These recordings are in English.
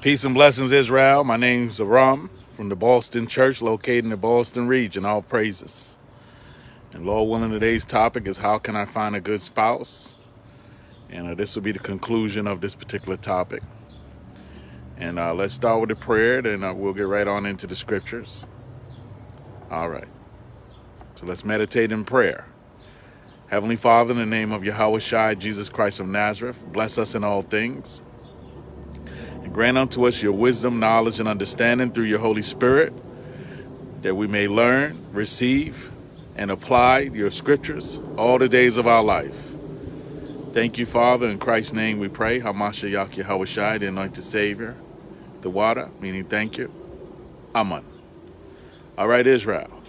Peace and blessings, Israel. My name's Aram from the Boston Church, located in the Boston region. All praises. And Lord willing, today's topic is how can I find a good spouse? And uh, this will be the conclusion of this particular topic. And uh, let's start with a prayer, then uh, we'll get right on into the scriptures. All right. So let's meditate in prayer. Heavenly Father, in the name of Yahweh Shai, Jesus Christ of Nazareth, bless us in all things grant unto us your wisdom, knowledge, and understanding through your Holy Spirit, that we may learn, receive, and apply your scriptures all the days of our life. Thank you, Father. In Christ's name we pray. Hamashiach Yahweh the anointed Savior. The water, meaning thank you. Amen. All right, Israel.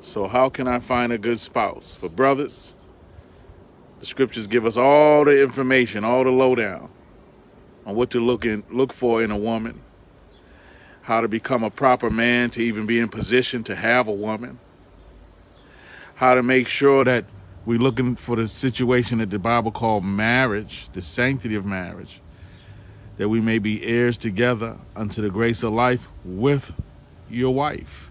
So how can I find a good spouse? For brothers, the scriptures give us all the information, all the lowdown on what to look in, look for in a woman, how to become a proper man to even be in position to have a woman, how to make sure that we're looking for the situation that the Bible called marriage, the sanctity of marriage, that we may be heirs together unto the grace of life with your wife.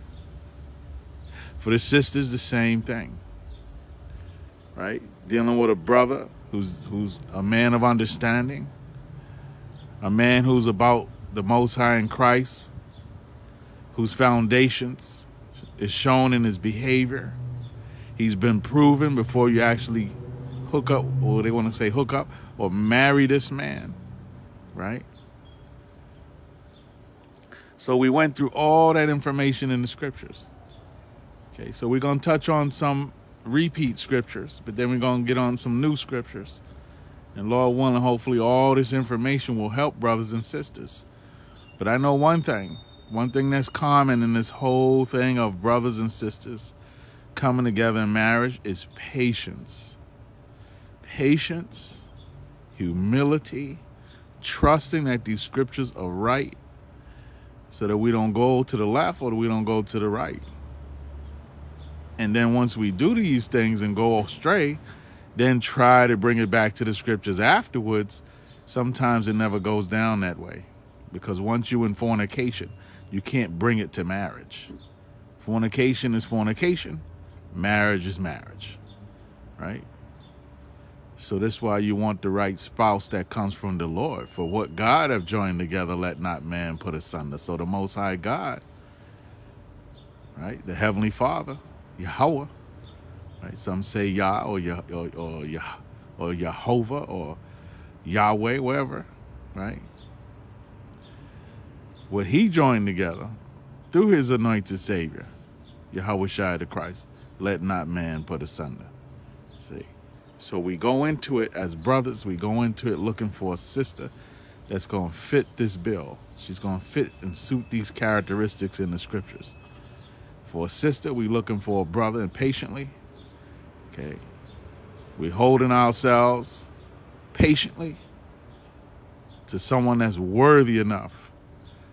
For the sisters, the same thing. Right? Dealing with a brother who's who's a man of understanding, a man who's about the Most High in Christ, whose foundations is shown in his behavior. He's been proven before you actually hook up, or they want to say hook up, or marry this man, right? So we went through all that information in the scriptures. Okay, so we're going to touch on some repeat scriptures, but then we're going to get on some new scriptures. And Lord willing, hopefully all this information will help brothers and sisters. But I know one thing, one thing that's common in this whole thing of brothers and sisters coming together in marriage is patience. Patience, humility, trusting that these scriptures are right so that we don't go to the left or we don't go to the right. And then once we do these things and go astray, then try to bring it back to the scriptures afterwards, sometimes it never goes down that way. Because once you in fornication, you can't bring it to marriage. Fornication is fornication. Marriage is marriage. Right? So that's why you want the right spouse that comes from the Lord. For what God have joined together, let not man put asunder. So the Most High God, right? The Heavenly Father, Yahweh, Right? Some say Yah or Yah or, or Yah or Jehovah or Yahweh, whatever, right? What he joined together through his anointed Savior, Yahweh Shai the Christ, let not man put asunder. See? So we go into it as brothers, we go into it looking for a sister that's going to fit this bill. She's going to fit and suit these characteristics in the scriptures. For a sister, we looking for a brother and patiently Okay. We're holding ourselves patiently to someone that's worthy enough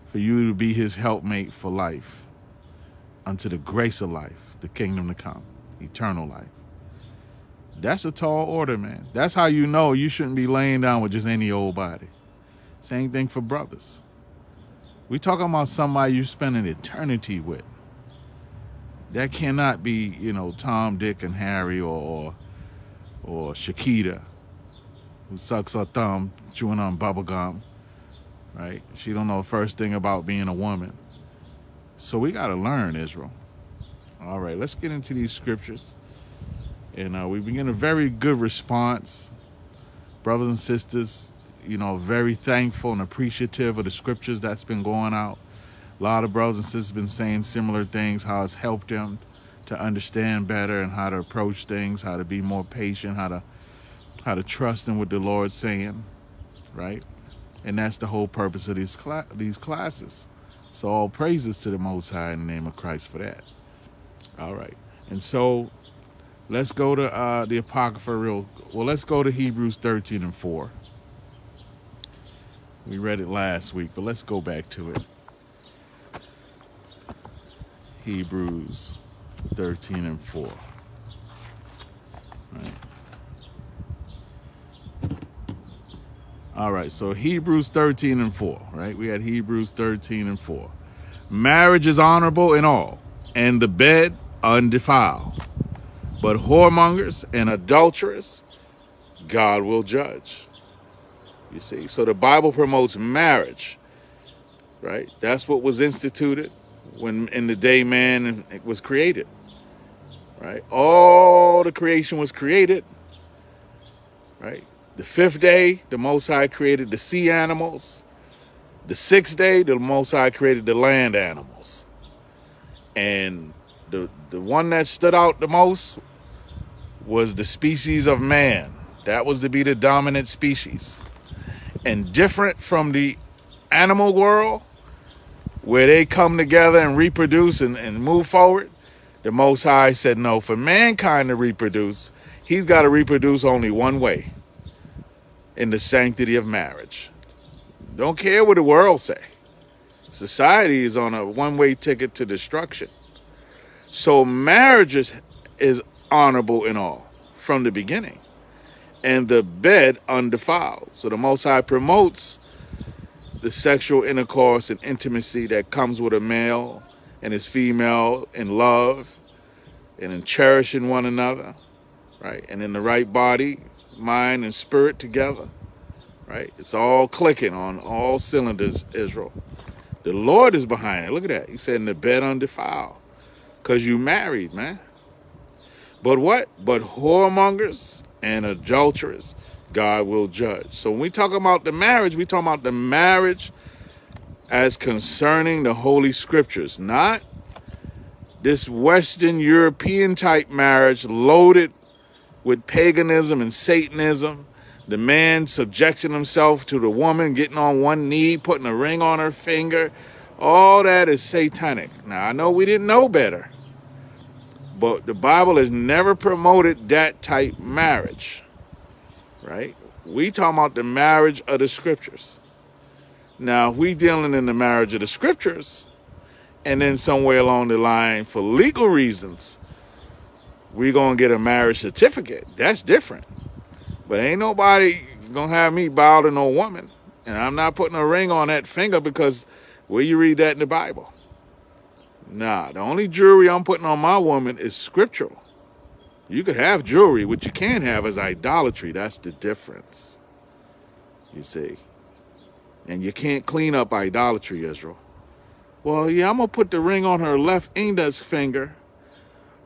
for you to be his helpmate for life unto the grace of life, the kingdom to come, eternal life. That's a tall order, man. That's how you know you shouldn't be laying down with just any old body. Same thing for brothers. We talking about somebody you spend an eternity with. That cannot be, you know, Tom, Dick, and Harry or or, Shakita, who sucks her thumb chewing on bubble gum, right? She don't know the first thing about being a woman. So we got to learn, Israel. All right, let's get into these scriptures. And uh, we've been getting a very good response. Brothers and sisters, you know, very thankful and appreciative of the scriptures that's been going out. A lot of brothers and sisters been saying similar things, how it's helped them to understand better and how to approach things, how to be more patient, how to how to trust in what the Lord's saying, right? And that's the whole purpose of these cla these classes. So all praises to the Most High in the name of Christ for that. All right, and so let's go to uh, the Apocrypha real. Well, let's go to Hebrews 13 and 4. We read it last week, but let's go back to it. Hebrews 13 and 4. Right. All right, so Hebrews 13 and 4, right? We had Hebrews 13 and 4. Marriage is honorable in all, and the bed undefiled. But whoremongers and adulterers, God will judge. You see, so the Bible promotes marriage, right? That's what was instituted when in the day man was created, right? All the creation was created, right? The fifth day, the Most High created the sea animals. The sixth day, the Most High created the land animals. And the, the one that stood out the most was the species of man. That was to be the dominant species. And different from the animal world, where they come together and reproduce and, and move forward, the Most High said, no, for mankind to reproduce, he's got to reproduce only one way in the sanctity of marriage. Don't care what the world say. Society is on a one-way ticket to destruction. So marriage is, is honorable in all from the beginning. And the bed undefiled. So the Most High promotes the sexual intercourse and intimacy that comes with a male and his female in love and in cherishing one another, right? And in the right body, mind, and spirit together, right? It's all clicking on all cylinders, Israel. The Lord is behind it. Look at that. He said, in the bed undefiled. Because you married, man. But what? But whoremongers and adulterers, God will judge. So when we talk about the marriage, we talk about the marriage as concerning the Holy Scriptures, not this Western European type marriage loaded with paganism and Satanism, the man subjecting himself to the woman, getting on one knee, putting a ring on her finger, all that is satanic. Now, I know we didn't know better, but the Bible has never promoted that type marriage, right? We talking about the marriage of the scriptures. Now, if we dealing in the marriage of the scriptures, and then somewhere along the line, for legal reasons, we gonna get a marriage certificate. That's different. But ain't nobody gonna have me bow to no woman. And I'm not putting a ring on that finger because where you read that in the Bible? Nah, the only jewelry I'm putting on my woman is scriptural. You could have jewelry. What you can't have is idolatry. That's the difference. You see. And you can't clean up idolatry, Israel. Well, yeah, I'm to put the ring on her left index finger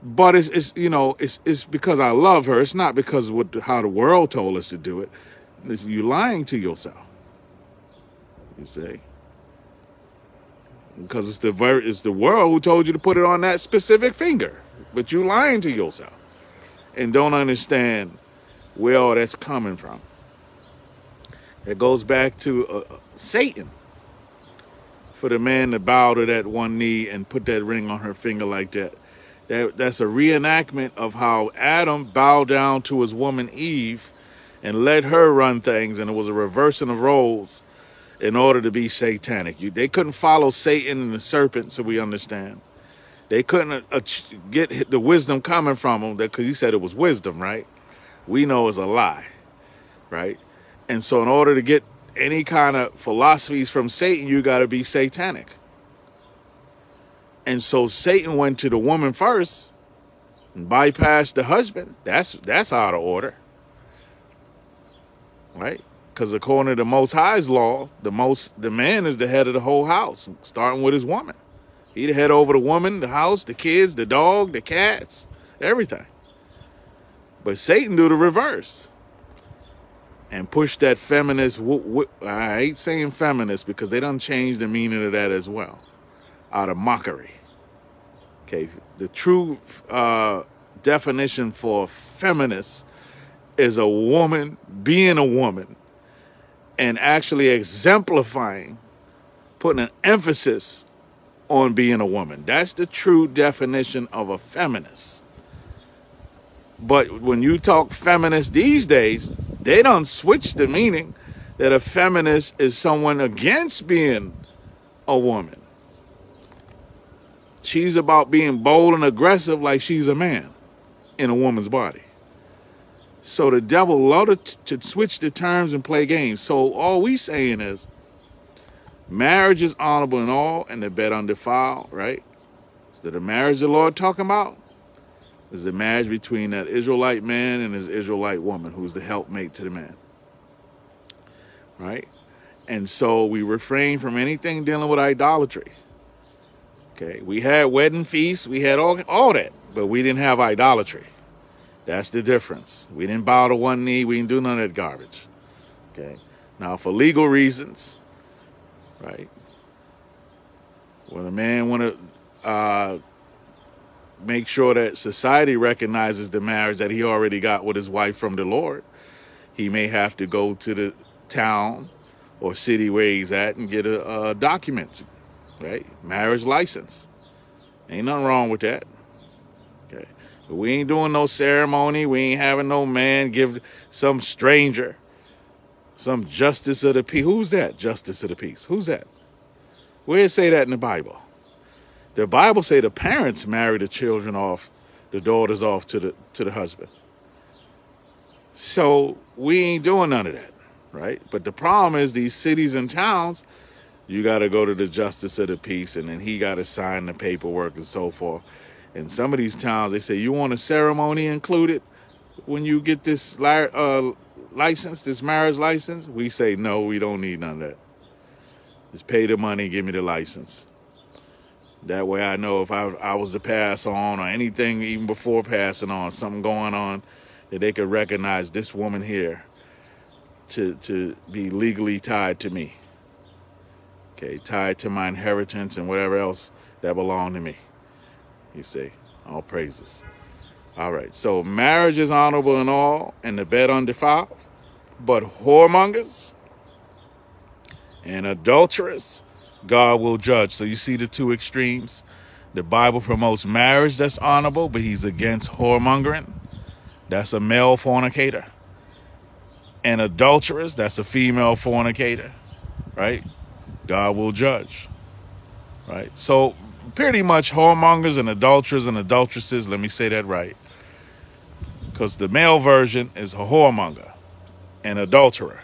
but it's, it's you know it's it's because I love her. It's not because what how the world told us to do it. It's you lying to yourself. You see, because it's the it's the world who told you to put it on that specific finger, but you lying to yourself and don't understand where all that's coming from. It goes back to uh, uh Satan for the man to bow to that one knee and put that ring on her finger like that that, that's a reenactment of how Adam bowed down to his woman Eve and let her run things, and it was a reversing of roles in order to be satanic. You, they couldn't follow Satan and the serpent, so we understand. They couldn't uh, get the wisdom coming from him because he said it was wisdom, right? We know it's a lie, right? And so, in order to get any kind of philosophies from Satan, you got to be satanic. And so Satan went to the woman first and bypassed the husband. That's that's out of order. Right? Because according to the Most High's law, the most the man is the head of the whole house, starting with his woman. He the head over the woman, the house, the kids, the dog, the cats, everything. But Satan do the reverse and push that feminist. I hate saying feminist because they don't change the meaning of that as well, out of mockery. Okay, the true uh, definition for feminist is a woman being a woman and actually exemplifying, putting an emphasis on being a woman. That's the true definition of a feminist. But when you talk feminist these days, they don't switch the meaning that a feminist is someone against being a woman. She's about being bold and aggressive like she's a man in a woman's body. So the devil loved to, to switch the terms and play games. So all we saying is marriage is honorable in all and the bed undefiled, right? That the marriage the Lord talking about? Is the marriage between that Israelite man and his Israelite woman who's the helpmate to the man. Right? And so we refrain from anything dealing with idolatry. Okay, we had wedding feasts, we had all, all that, but we didn't have idolatry. That's the difference. We didn't bow to one knee. We didn't do none of that garbage. Okay. Now, for legal reasons, right? When a man want to uh, make sure that society recognizes the marriage that he already got with his wife from the Lord, he may have to go to the town or city where he's at and get a, a document, right? Marriage license. Ain't nothing wrong with that. Okay. We ain't doing no ceremony. We ain't having no man give some stranger some justice of the peace. Who's that? Justice of the peace. Who's that? Where it say that in the Bible? The Bible say the parents marry the children off, the daughters off to the to the husband. So we ain't doing none of that, right? But the problem is these cities and towns, you got to go to the justice of the peace, and then he got to sign the paperwork and so forth. In some of these towns, they say, you want a ceremony included when you get this uh, license, this marriage license? We say, no, we don't need none of that. Just pay the money, give me the license. That way I know if I, I was to pass on or anything even before passing on, something going on, that they could recognize this woman here to, to be legally tied to me. Okay, tied to my inheritance and whatever else that belonged to me. You see, all praises. All right, so marriage is honorable in all, and the bed undefiled, but whoremongers and adulterers, God will judge. So you see the two extremes. The Bible promotes marriage that's honorable, but he's against whoremongering. That's a male fornicator. And adulterers, that's a female fornicator, right? God will judge, right? So pretty much whoremongers and adulterers and adulteresses. Let me say that right. Because the male version is a whoremonger, an adulterer.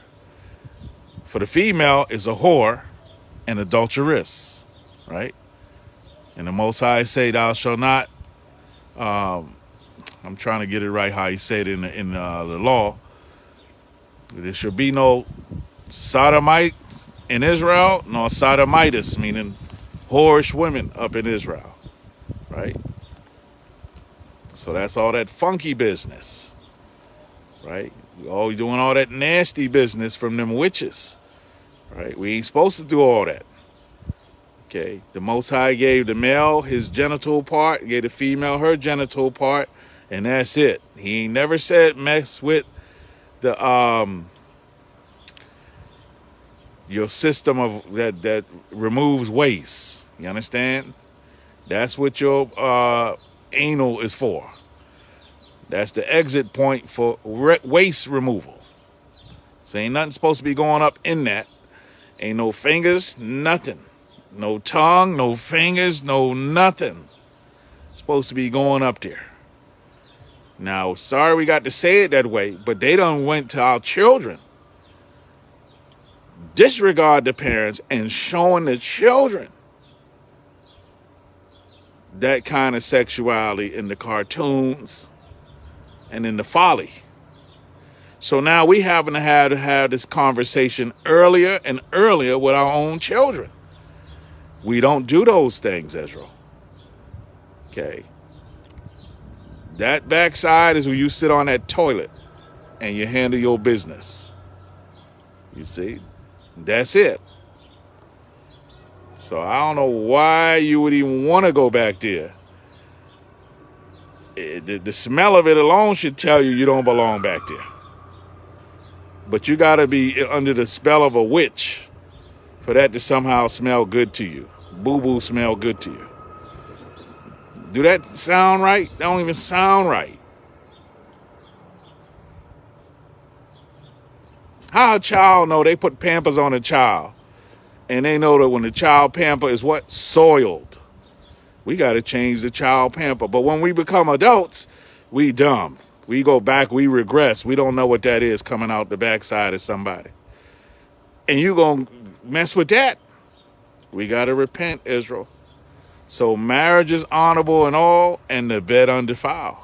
For the female is a whore and adulteress, right? And the Most High say, "Thou shalt not." Um, I'm trying to get it right how he said in the, in uh, the law. There should be no sodomites in Israel, nor sodomitis, meaning whorish women up in Israel, right? So that's all that funky business, right? We all doing all that nasty business from them witches, right? We ain't supposed to do all that. Okay, the Most High gave the male his genital part, gave the female her genital part, and that's it. He never said mess with the um your system of that that removes waste. You understand? That's what your uh, anal is for. That's the exit point for re- waste removal. So ain't nothing supposed to be going up in that. Ain't no fingers, nothing. No tongue, no fingers, no nothing. Supposed to be going up there. Now, sorry we got to say it that way, but they done went to our children. Disregard the parents and showing the children that kind of sexuality in the cartoons and in the folly. So now we happen to have to have this conversation earlier and earlier with our own children. We don't do those things, Ezra. Okay. That backside is when you sit on that toilet and you handle your business. You see? That's it. So I don't know why you would even want to go back there. It, the, the smell of it alone should tell you you don't belong back there. But you got to be under the spell of a witch for that to somehow smell good to you. Boo boo smell good to you. Do that sound right? That don't even sound right. How a child know they put Pampers on a child and they know that when the child pamper is what? Soiled. We got to change the child pamper. But when we become adults, we dumb. We go back, we regress. We don't know what that is coming out the backside of somebody. And you going to mess with that? We got to repent, Israel. So marriage is honorable and all, and the bed undefiled.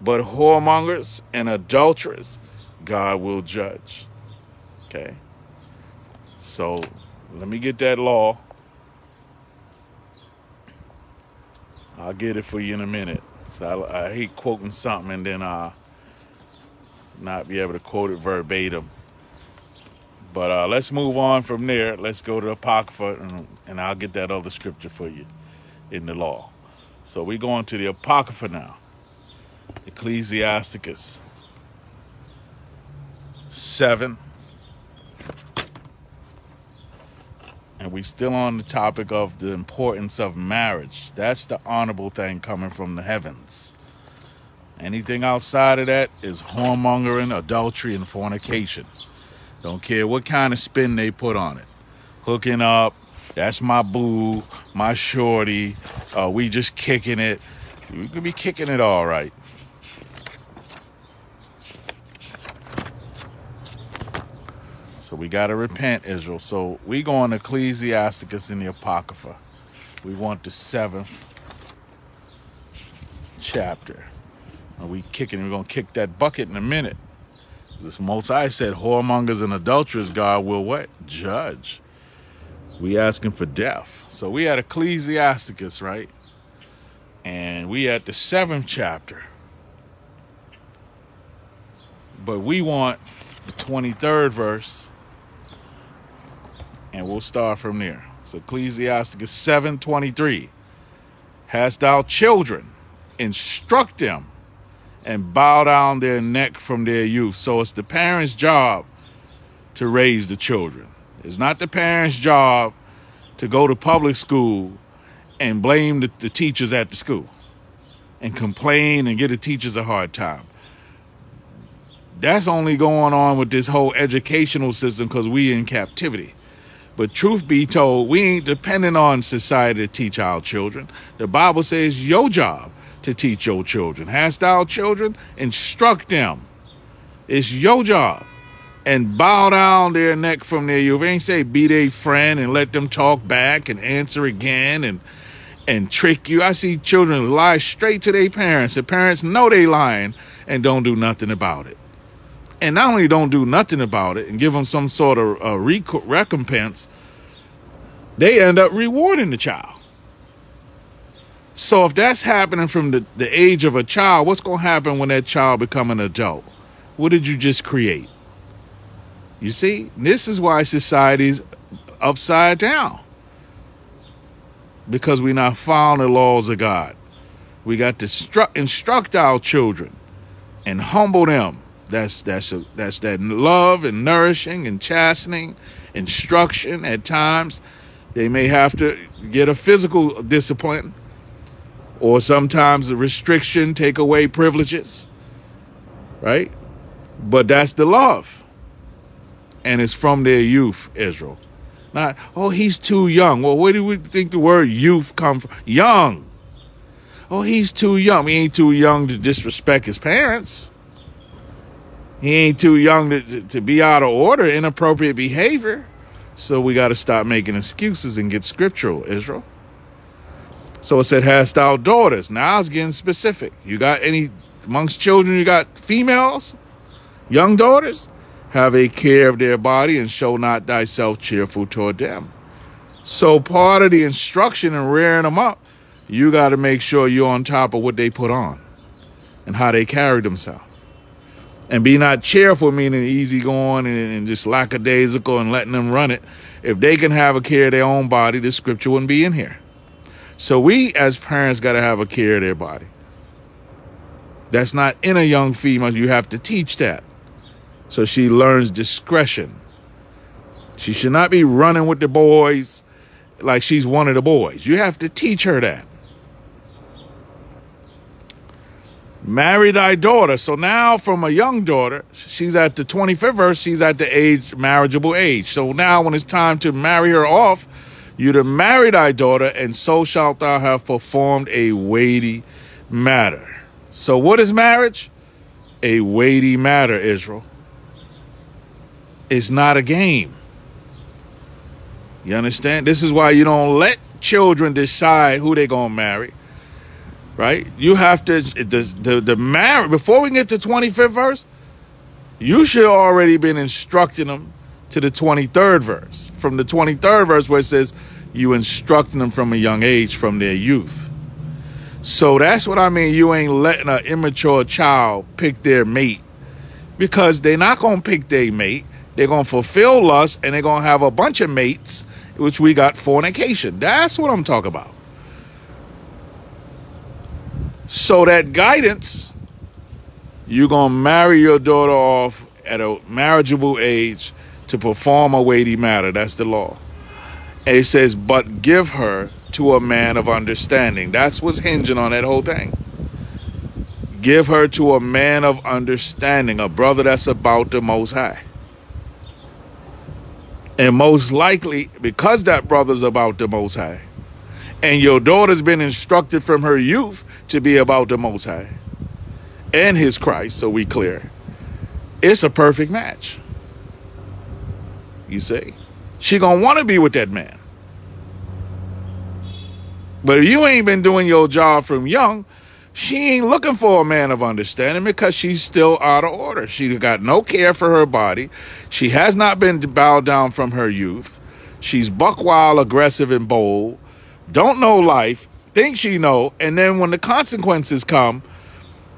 But whoremongers and adulterers, God will judge. Okay? So let me get that law. I'll get it for you in a minute. So I, I hate quoting something and then uh, not be able to quote it verbatim. But uh, let's move on from there. Let's go to the Apocrypha, and, and I'll get that other scripture for you in the law. So we're going to the Apocrypha now. Ecclesiasticus 7. And we still on the topic of the importance of marriage. That's the honorable thing coming from the heavens. Anything outside of that is whoremongering, adultery, and fornication. Don't care what kind of spin they put on it. Hooking up, that's my boo, my shorty, uh, we just kicking it. We could be kicking it all right. So we got to repent, Israel. So we go on Ecclesiasticus in the Apocrypha. We want the seventh chapter. And we kicking, we're going to kick that bucket in a minute. This Most High said, whoremongers and adulterers, God will what? Judge. We asking for death. So we had Ecclesiasticus, right? And we at the seventh chapter. But we want the 23rd verse and we'll start from there. So Ecclesiasticus 7:23. Hast thou children, instruct them, and bow down their neck from their youth. So it's the parents' job to raise the children. It's not the parents' job to go to public school and blame the, the teachers at the school and complain and give the teachers a hard time. That's only going on with this whole educational system because we in captivity. But truth be told, we ain't depending on society to teach our children. The Bible says your job to teach your children. Hast thou children? Instruct them. It's your job. And bow down their neck from their youth. Ain't say be their friend and let them talk back and answer again and and trick you. I see children lie straight to their parents. The parents know they lying and don't do nothing about it and not only don't do nothing about it and give them some sort of uh, rec- recompense, they end up rewarding the child. So if that's happening from the, the age of a child, what's going to happen when that child become an adult? What did you just create? You see, this is why society's upside down. Because we're not following the laws of God. We got to instru- instruct our children and humble them that's that's a, that's that love and nourishing and chastening, instruction. At times, they may have to get a physical discipline, or sometimes a restriction, take away privileges. Right, but that's the love, and it's from their youth, Israel. Not oh he's too young. Well, where do we think the word youth come from? Young. Oh, he's too young. He ain't too young to disrespect his parents. He ain't too young to, to be out of order, inappropriate behavior. So we got to stop making excuses and get scriptural, Israel. So it said, Hast thou daughters? Now it's getting specific. You got any, amongst children, you got females, young daughters? Have a care of their body and show not thyself cheerful toward them. So part of the instruction and rearing them up, you got to make sure you're on top of what they put on and how they carry themselves and be not cheerful, meaning easygoing and, and just lackadaisical and letting them run it. If they can have a care of their own body, the scripture wouldn't be in here. So we as parents got to have a care of their body. That's not in a young female. You have to teach that. So she learns discretion. She should not be running with the boys like she's one of the boys. You have to teach her that. Marry thy daughter. So now from a young daughter, she's at the 25th verse, she's at the age, marriageable age. So now when it's time to marry her off, you to marry thy daughter, and so shalt thou have performed a weighty matter. So what is marriage? a weighty matter, Israel. It's not a game. You understand? This is why you don't let children decide who they're going to marry. Right? You have to, the, the, the marry, before we get to 25th verse, you should already been instructing them to the 23rd verse. From the 23rd verse where it says, you instructing them from a young age, from their youth. So that's what I mean. You ain't letting an immature child pick their mate because they're not to pick their mate. They're to fulfill lust and they're to have a bunch of mates, which we got fornication. That's what I'm talking about. So that guidance, you're going to marry your daughter off at a marriageable age to perform a weighty matter. That's the law. And it says, but give her to a man of understanding. That's what's hinging on that whole thing. Give her to a man of understanding, a brother that's about the Most High. And most likely, because that brother's about the Most High, and your daughter's been instructed from her youth to be about the Most High and His Christ, so we clear, it's a perfect match. You see? She gonna want to be with that man. But if you ain't been doing your job from young, she ain't looking for a man of understanding because she's still out of order. She got no care for her body. She has not been bowed down from her youth. She's buck wild, aggressive, and bold. Don't know life. Think she know. And then when the consequences come,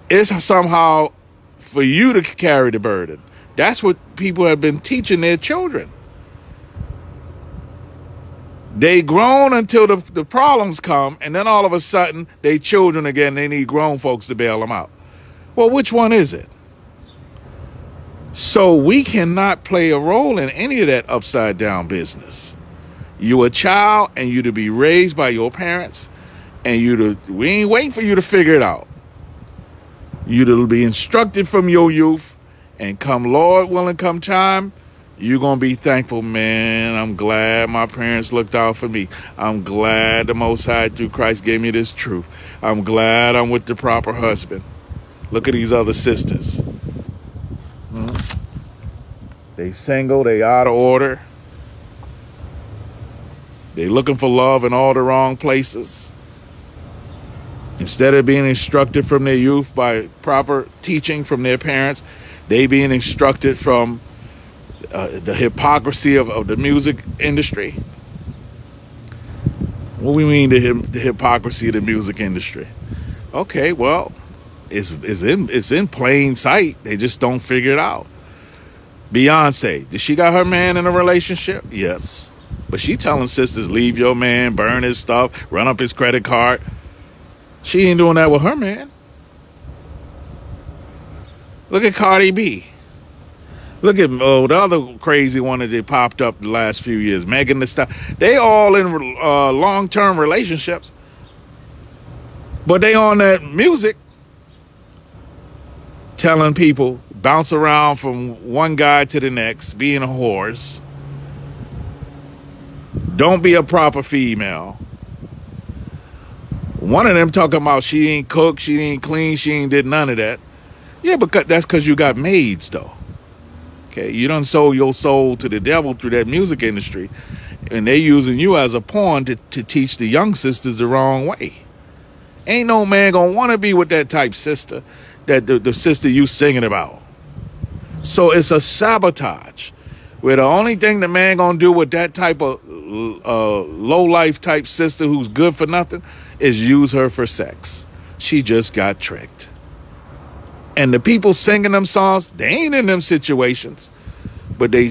it's somehow for you to carry the burden. That's what people have been teaching their children. They grown until the, the problems come, and then all of a sudden they children again. They need grown folks to bail them out. Well, which one is it? So we cannot play a role in any of that upside down business. You a child, and you to be raised by your parents, and you to we ain't waiting for you to figure it out. You to be instructed from your youth, and come Lord willing, come time you're going to be thankful, man. I'm glad my parents looked out for me. I'm glad the Most High through Christ gave me this truth. I'm glad I'm with the proper husband. Look at these other sisters. Hmm? They single, they out of order. They looking for love in all the wrong places. Instead of being instructed from their youth by proper teaching from their parents, they being instructed from uh, the hypocrisy of, of the music industry. What do we mean the, the hypocrisy of the music industry? Okay, well, it's, it's in it's in plain sight. They just don't figure it out. Beyonce, did she got her man in a relationship? Yes. But she telling sisters, leave your man, burn his stuff, run up his credit card. She ain't doing that with her man. Look at Cardi B. Look at oh, the other crazy one that they popped up the last few years, Megan Thee Stallion. They all in uh, long term relationships, but they on that music, telling people bounce around from one guy to the next, being a horse. Don't be a proper female. One of them talking about she ain't cook, she ain't clean, she ain't did none of that. Yeah, because that's because you got maids though. Okay, you done sold your soul to the devil through that music industry, and they using you as a pawn to, to teach the young sisters the wrong way. Ain't no man gonna want to be with that type sister, that the, the sister you singing about. So it's a sabotage. Where the only thing the man gonna do with that type of uh, low life type sister who's good for nothing is use her for sex. She just got tricked. And the people singing them songs, they ain't in them situations. But they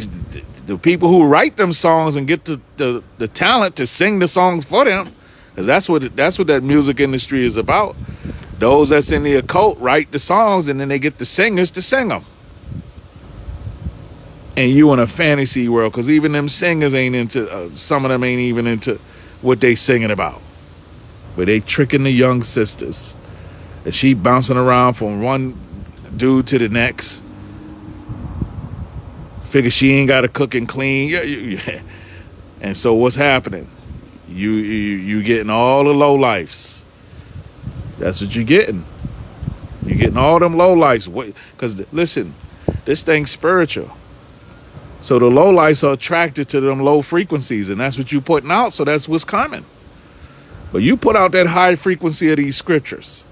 the people who write them songs and get the, the, the talent to sing the songs for them, because that's what that's what that music industry is about. Those that's in the occult write the songs and then they get the singers to sing them. And you in a fantasy world, because even them singers ain't into, uh, some of them ain't even into what they singing about. But they tricking the young sisters. And she bouncing around from one dude to the next. Figure she ain't got to cook and clean. Yeah, yeah. And so what's happening? You you you getting all the low lifes. That's what you're getting. You're getting all them low lights. Because listen, this thing's spiritual. So the low lights are attracted to them low frequencies, and that's what you're putting out. So that's what's coming. But you put out that high frequency of these scriptures,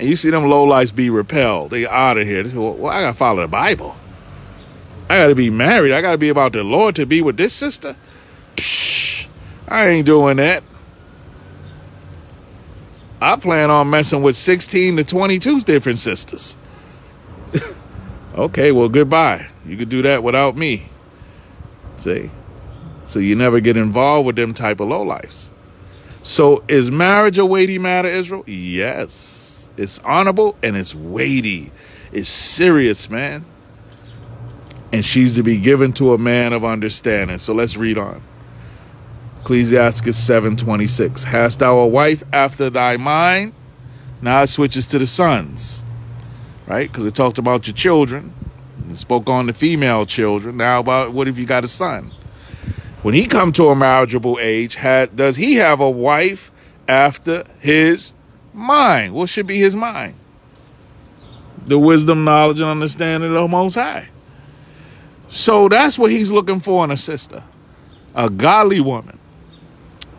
and you see them low lights be repelled. They out of here. Well, I gotta follow the Bible. I gotta be married. I gotta be about the Lord to be with this sister. Psh, I ain't doing that. I plan on messing with 16 to 22 different sisters. okay, well, goodbye. You could do that without me. See? So you never get involved with them type of lowlifes. So is marriage a weighty matter, Israel? Yes. It's honorable and it's weighty. It's serious, man. And she's to be given to a man of understanding. So let's read on. Ecclesiastes 7:26. Hast thou a wife after thy mind? Now it switches to the sons. Right? Because it talked about your children. It spoke on the female children. Now about what if you got a son? When he come to a marriageable age, had, does he have a wife after his mind? What should be his mind? The wisdom, knowledge, and understanding of the Most High. So that's what he's looking for in a sister. A godly woman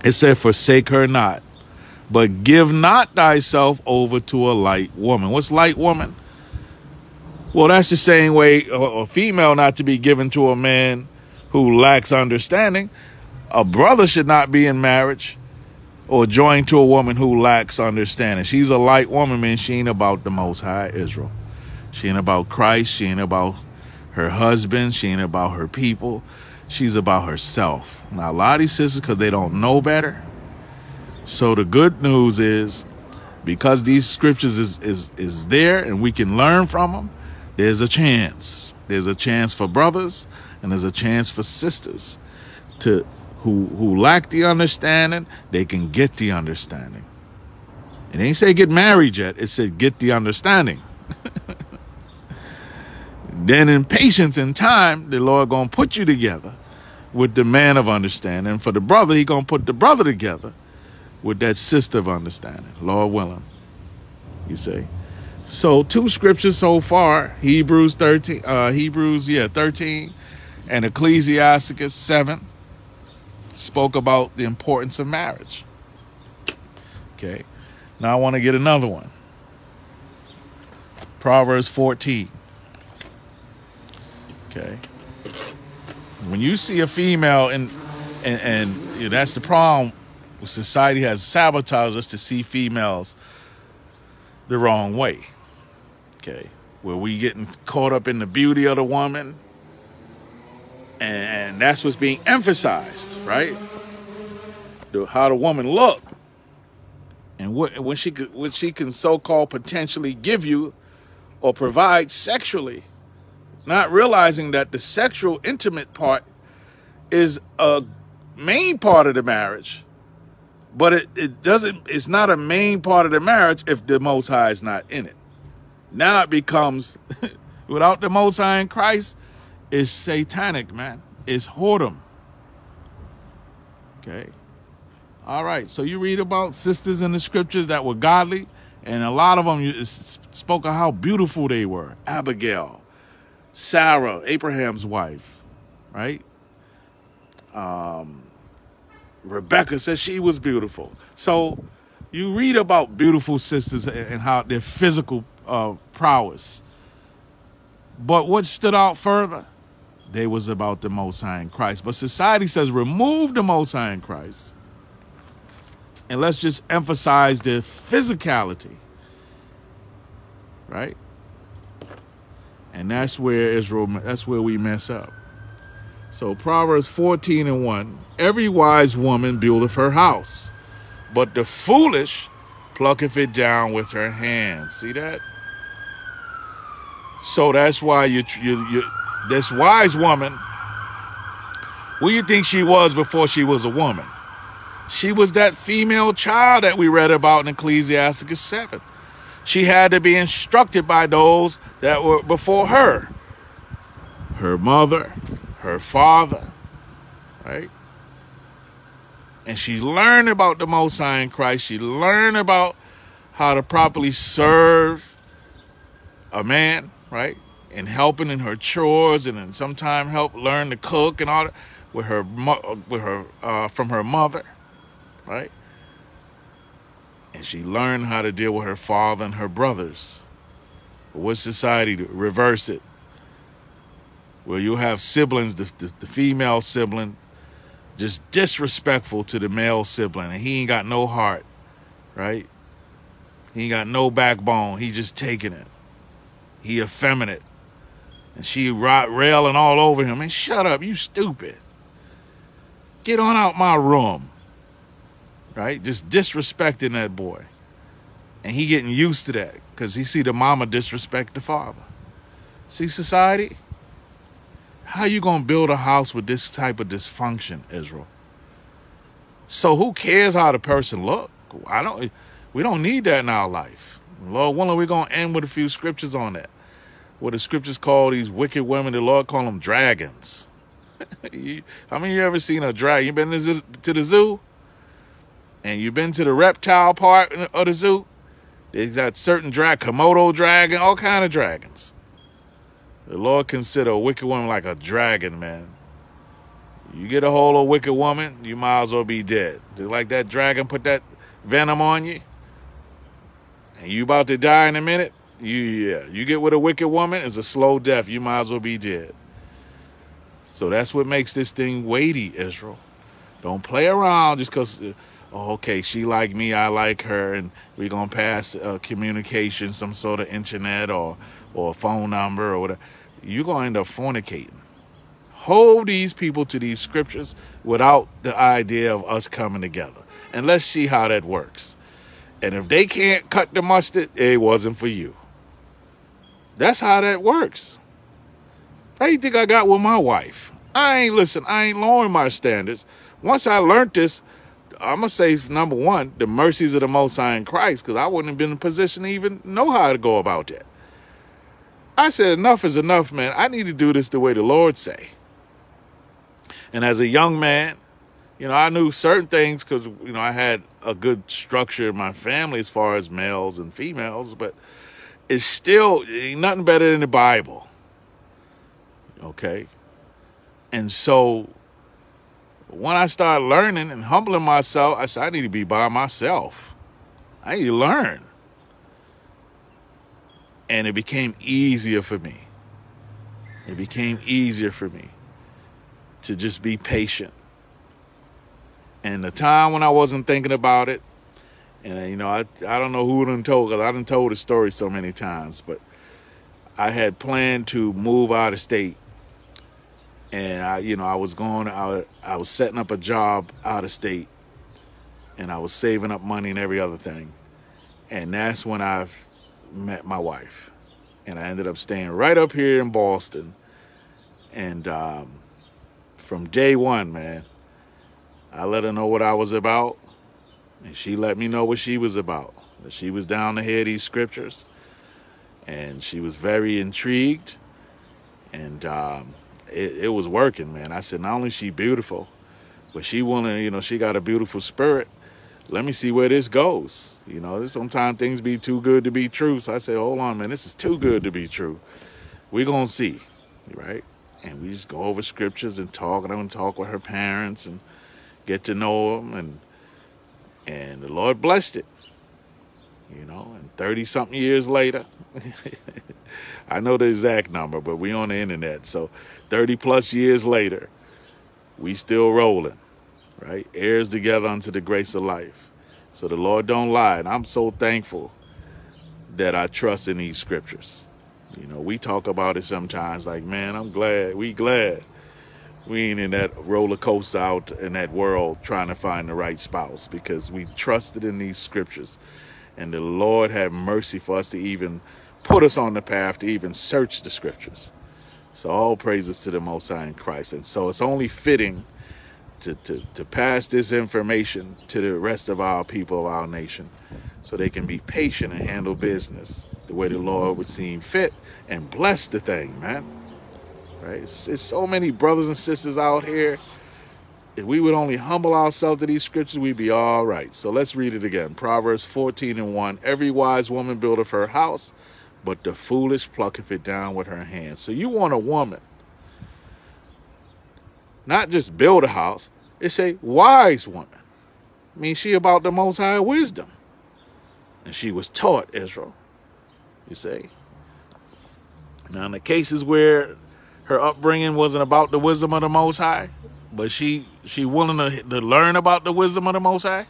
it said, Forsake her not, but give not thyself over to a light woman. What's light woman? Well, that's the same way a female not to be given to a man who lacks understanding. A brother should not be in marriage or joined to a woman who lacks understanding. She's a light woman, man. She ain't about the Most High Israel. She ain't about Christ. She ain't about her husband. She ain't about her people. She's about herself. Now, a lot of these sisters, because they don't know better. So the good news is, because these scriptures is, is, is there and we can learn from them, there's a chance. There's a chance for brothers and there's a chance for sisters to who who lack the understanding, they can get the understanding. It ain't say get married yet, it said get the understanding. Then in patience and time, the Lord gonna put you together with the man of understanding. For the brother, he gonna put the brother together with that sister of understanding, Lord willing. You say. So two scriptures so far, Hebrews 13, uh, Hebrews, yeah, 13, and Ecclesiasticus 7 spoke about the importance of marriage. Okay. Now I want to get another one. Proverbs 14. Okay. When you see a female, and and, and you know, that's the problem. Society has sabotaged us to see females the wrong way. Okay, where we getting caught up in the beauty of the woman, and that's what's being emphasized, right? The, how the woman look, and what when she what she can so-called potentially give you or provide sexually not realizing that the sexual intimate part is a main part of the marriage but it, it doesn't it's not a main part of the marriage if the most high is not in it now it becomes without the most high in christ it's satanic man it's whoredom okay all right so you read about sisters in the scriptures that were godly and a lot of them spoke of how beautiful they were abigail Sarah, Abraham's wife, right? Um, Rebecca said she was beautiful. So you read about beautiful sisters and how their physical uh, prowess. But what stood out further? They was about the Most High in Christ. But society says remove the Most High in Christ. And let's just emphasize the physicality. Right? And that's where Israel, that's where we mess up. So Proverbs 14 and 1, every wise woman buildeth her house, but the foolish plucketh it down with her hands. See that? So that's why you, you, you this wise woman, who do you think she was before she was a woman? She was that female child that we read about in Ecclesiasticus 7 she had to be instructed by those that were before her her mother, her father, right? And she learned about the Most High in Christ. She learned about how to properly serve a man, right? And helping in her chores and then sometimes help learn to cook and all that with her with her uh, from her mother, right? And she learned how to deal with her father and her brothers. But what society to reverse it? Where you have siblings, the, the, the female sibling, just disrespectful to the male sibling, and he ain't got no heart, right? He ain't got no backbone. He just taking it. He effeminate. And she railing all over him. And shut up, you stupid. Get on out my room. Right? Just disrespecting that boy. And he getting used to that because he see the mama disrespect the father. See society? How you gonna build a house with this type of dysfunction, Israel? So who cares how the person look? I don't we don't need that in our life. Lord willing, we're going to end with a few scriptures on that. What the scriptures call these wicked women, the Lord call them dragons. How many of you ever seen a dragon? You been to the zoo? And you been to the reptile part of the zoo? They got certain drag, Komodo dragon, all kind of dragons. The Lord consider a wicked woman like a dragon, man. You get a hold of a wicked woman, you might as well be dead. Just like that dragon put that venom on you, and you about to die in a minute, you yeah, you get with a wicked woman, it's a slow death. You might as well be dead. So that's what makes this thing weighty, Israel. Don't play around just because, oh, okay, she like me, I like her, and we're going to pass uh, communication, some sort of internet or, or phone number or whatever. You're going to end up fornicating. Hold these people to these scriptures without the idea of us coming together. And let's see how that works. And if they can't cut the mustard, it wasn't for you. That's how that works. How you think I got with my wife? I ain't listen, I ain't lowering my standards. Once I learned this, I'm gonna say number one, the mercies of the Most High in Christ, because I wouldn't have been in a position to even know how to go about that. I said enough is enough, man. I need to do this the way the Lord say. And as a young man, you know, I knew certain things because, you know, I had a good structure in my family as far as males and females, but it's still nothing better than the Bible. Okay. And so when I started learning and humbling myself, I said, I need to be by myself. I need to learn. And it became easier for me. It became easier for me to just be patient and the time when I wasn't thinking about it, and you know, I I don't know who done told because I done told the story so many times, but I had planned to move out of state, and I you know I was going I I was setting up a job out of state, and I was saving up money and every other thing, and that's when I met my wife, and I ended up staying right up here in Boston, and um, from day one, man I let her know what I was about, and she let me know what she was about. She was down to hear these scriptures, and she was very intrigued, and um, it, it was working, man. I said, not only she beautiful, but she wanted, you know, she got a beautiful spirit. Let me see where this goes. You know, sometimes things be too good to be true. So I said, hold on, man, this is too good to be true. We're going to see, right? And we just go over scriptures and talk, and I'm going to talk with her parents and get to know them and and the Lord blessed it. You know, and 30 something years later, I know the exact number, but we on the internet. So 30 plus years later, we still rolling, right? Heirs together unto the grace of life. So the Lord don't lie. And I'm so thankful that I trust in these scriptures. You know, we talk about it sometimes like, man, I'm glad, we glad we ain't in that roller coaster out in that world trying to find the right spouse because we trusted in these scriptures and the Lord had mercy for us to even put us on the path to even search the scriptures. So all praises to the Most High in Christ. And so it's only fitting to, to, to pass this information to the rest of our people of our nation so they can be patient and handle business the way the Lord would seem fit and bless the thing, man right? It's, it's so many brothers and sisters out here. If we would only humble ourselves to these scriptures, we'd be all right. So let's read it again. Proverbs 14 and 1. Every wise woman buildeth her house, but the foolish plucketh it down with her hands. So you want a woman, not just build a house, it's a wise woman. I mean, she about the most high wisdom. And she was taught Israel, you see. Now, in the cases where her upbringing wasn't about the wisdom of the Most High, but she she willing to, to learn about the wisdom of the Most High,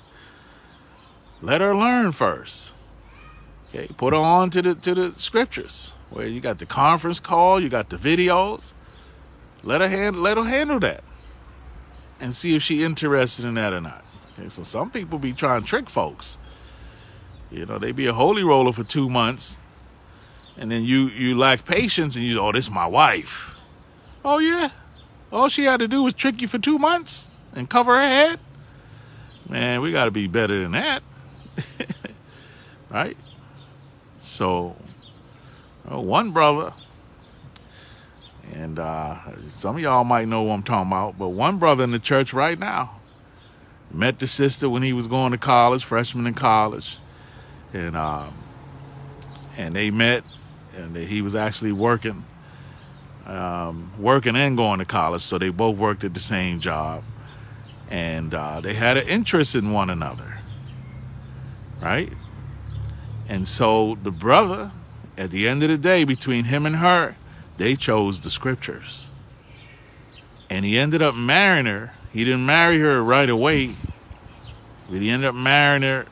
let her learn first. Okay, put her on to the to the scriptures where you got the conference call, you got the videos. Let her hand let her handle that, and see if she interested in that or not. Okay, so some people be trying to trick folks. You know, they be a holy roller for two months, and then you you lack patience, and you oh this is my wife. Oh yeah, all she had to do was trick you for two months and cover her head. Man, we got to be better than that, right? So, uh, one brother, and uh, some of y'all might know what I'm talking about, but one brother in the church right now met the sister when he was going to college, freshman in college, and um, and they met, and he was actually working, um, working and going to college, so they both worked at the same job, and uh, they had an interest in one another, right? And so the brother, at the end of the day, between him and her, they chose the scriptures. And he ended up marrying her. He didn't marry her right away, but he ended up marrying her.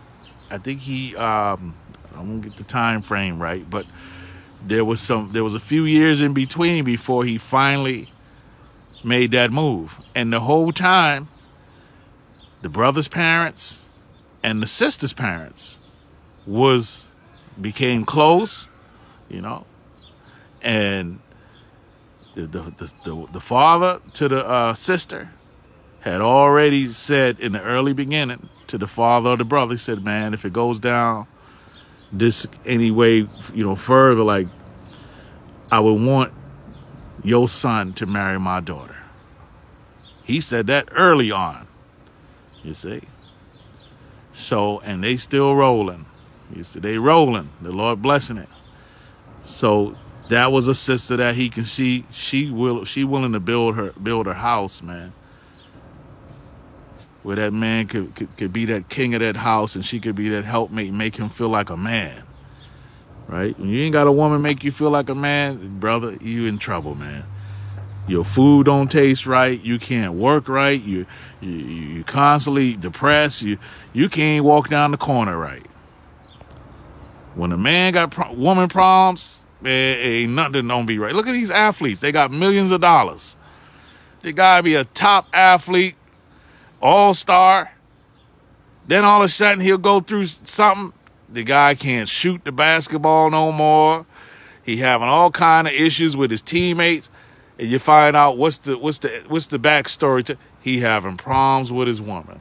I think he, um, I won't get the time frame right, but there was some, there was a few years in between before he finally made that move. And the whole time, the brother's parents and the sister's parents was became close, you know, and the the the, the, the father to the uh, sister had already said in the early beginning to the father of the brother, he said, "Man, if it goes down this any way, you know, further, like I would want your son to marry my daughter." He said that early on. You see. So, and they still rolling. You see, they rolling. The Lord blessing it. So that was a sister that he can see. She will. She willing to build her build her house, man. Where that man could, could could be that king of that house, and she could be that helpmate, make him feel like a man. Right? When you ain't got a woman make you feel like a man, brother, you in trouble, man. Your food don't taste right. You can't work right. You you you constantly depressed. You you can't walk down the corner right. When a man got pro- woman problems, man, ain't nothing don't be right. Look at these athletes; they got millions of dollars. They gotta be a top athlete, all star. Then all of a sudden he'll go through something. The guy can't shoot the basketball no more. He having all kind of issues with his teammates, and you find out what's the what's the what's the backstory to he having problems with his woman.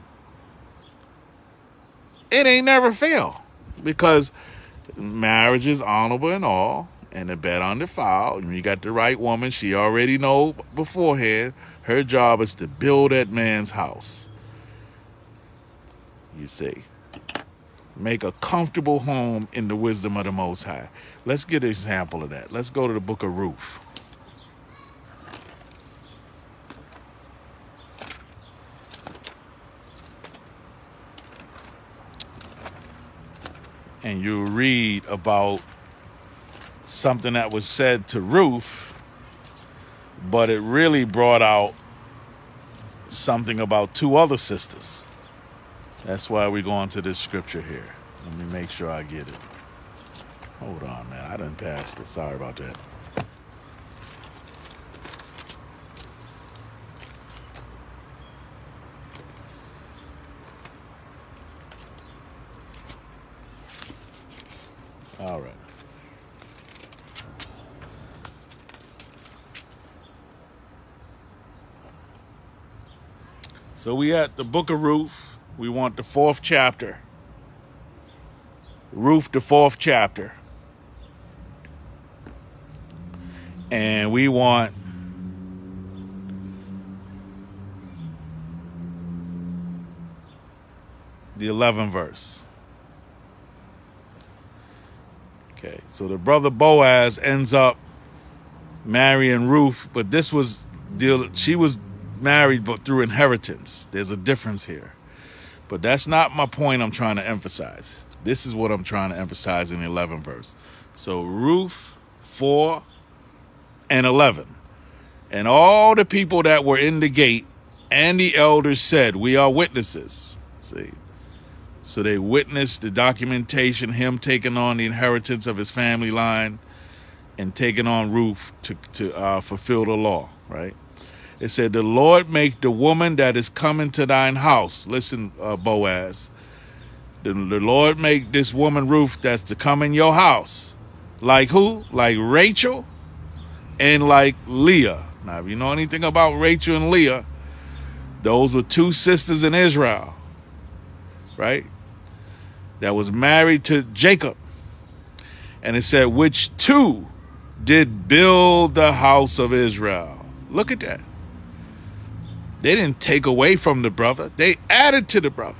It ain't never fail because marriage is honorable and all, and the bet bed undefiled. When you got the right woman, she already know beforehand. Her job is to build that man's house. You see, make a comfortable home in the wisdom of the Most High. Let's get an example of that. Let's go to the book of Ruth. and you read about something that was said to Ruth, but it really brought out something about two other sisters. That's why we go into this scripture here. Let me make sure I get it. Hold on, man. I didn't pass this. Sorry about that. All right. So we at the book of Ruth. We want the fourth chapter. Ruth, the fourth chapter. And we want the 11th verse. Okay, so the brother Boaz ends up marrying Ruth, but this was deal. She was married, but through inheritance. There's a difference here, but that's not my point. I'm trying to emphasize. This is what I'm trying to emphasize in the 11th verse. So Ruth four and 11, and all the people that were in the gate and the elders said, "We are witnesses." See. So they witnessed the documentation, him taking on the inheritance of his family line and taking on Ruth to, to uh, fulfill the law, right? It said, The Lord make the woman that is coming to thine house. Listen, uh, Boaz. The, the Lord make this woman Ruth that's to come in your house. Like who? Like Rachel and like Leah. Now, if you know anything about Rachel and Leah, those were two sisters in Israel, right? that was married to Jacob. And it said, which two did build the house of Israel. Look at that. They didn't take away from the brother, they added to the brother.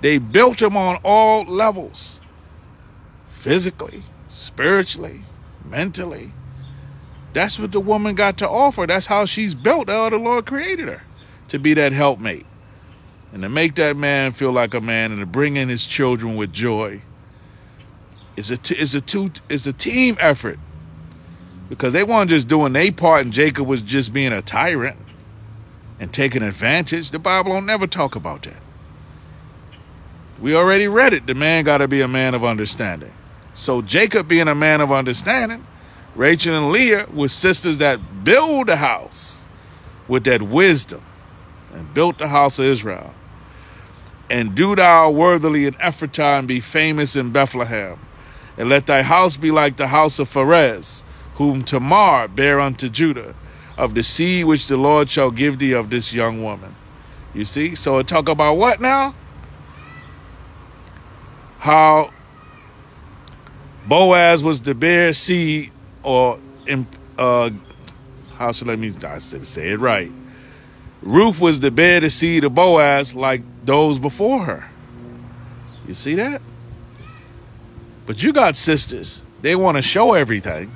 They built him on all levels physically, spiritually, mentally. That's what the woman got to offer. That's how she's built. How the Lord created her to be that helpmate and to make that man feel like a man and to bring in his children with joy is a t- is a two is a team effort because they weren't just doing their part and Jacob was just being a tyrant and taking advantage. The Bible don't never talk about that. We already read it. The man got to be a man of understanding. So Jacob being a man of understanding, Rachel and Leah were sisters that build a house with that wisdom and built the house of Israel and do thou worthily in Ephratah and be famous in Bethlehem. And let thy house be like the house of Pharez, whom Tamar bare unto Judah, of the seed which the Lord shall give thee of this young woman. You see? So it talk about what now? How Boaz was the bear seed, or uh, how should let me say it right? Ruth was the bear seed of Boaz, like those before her. You see that? But you got sisters, they want to show everything,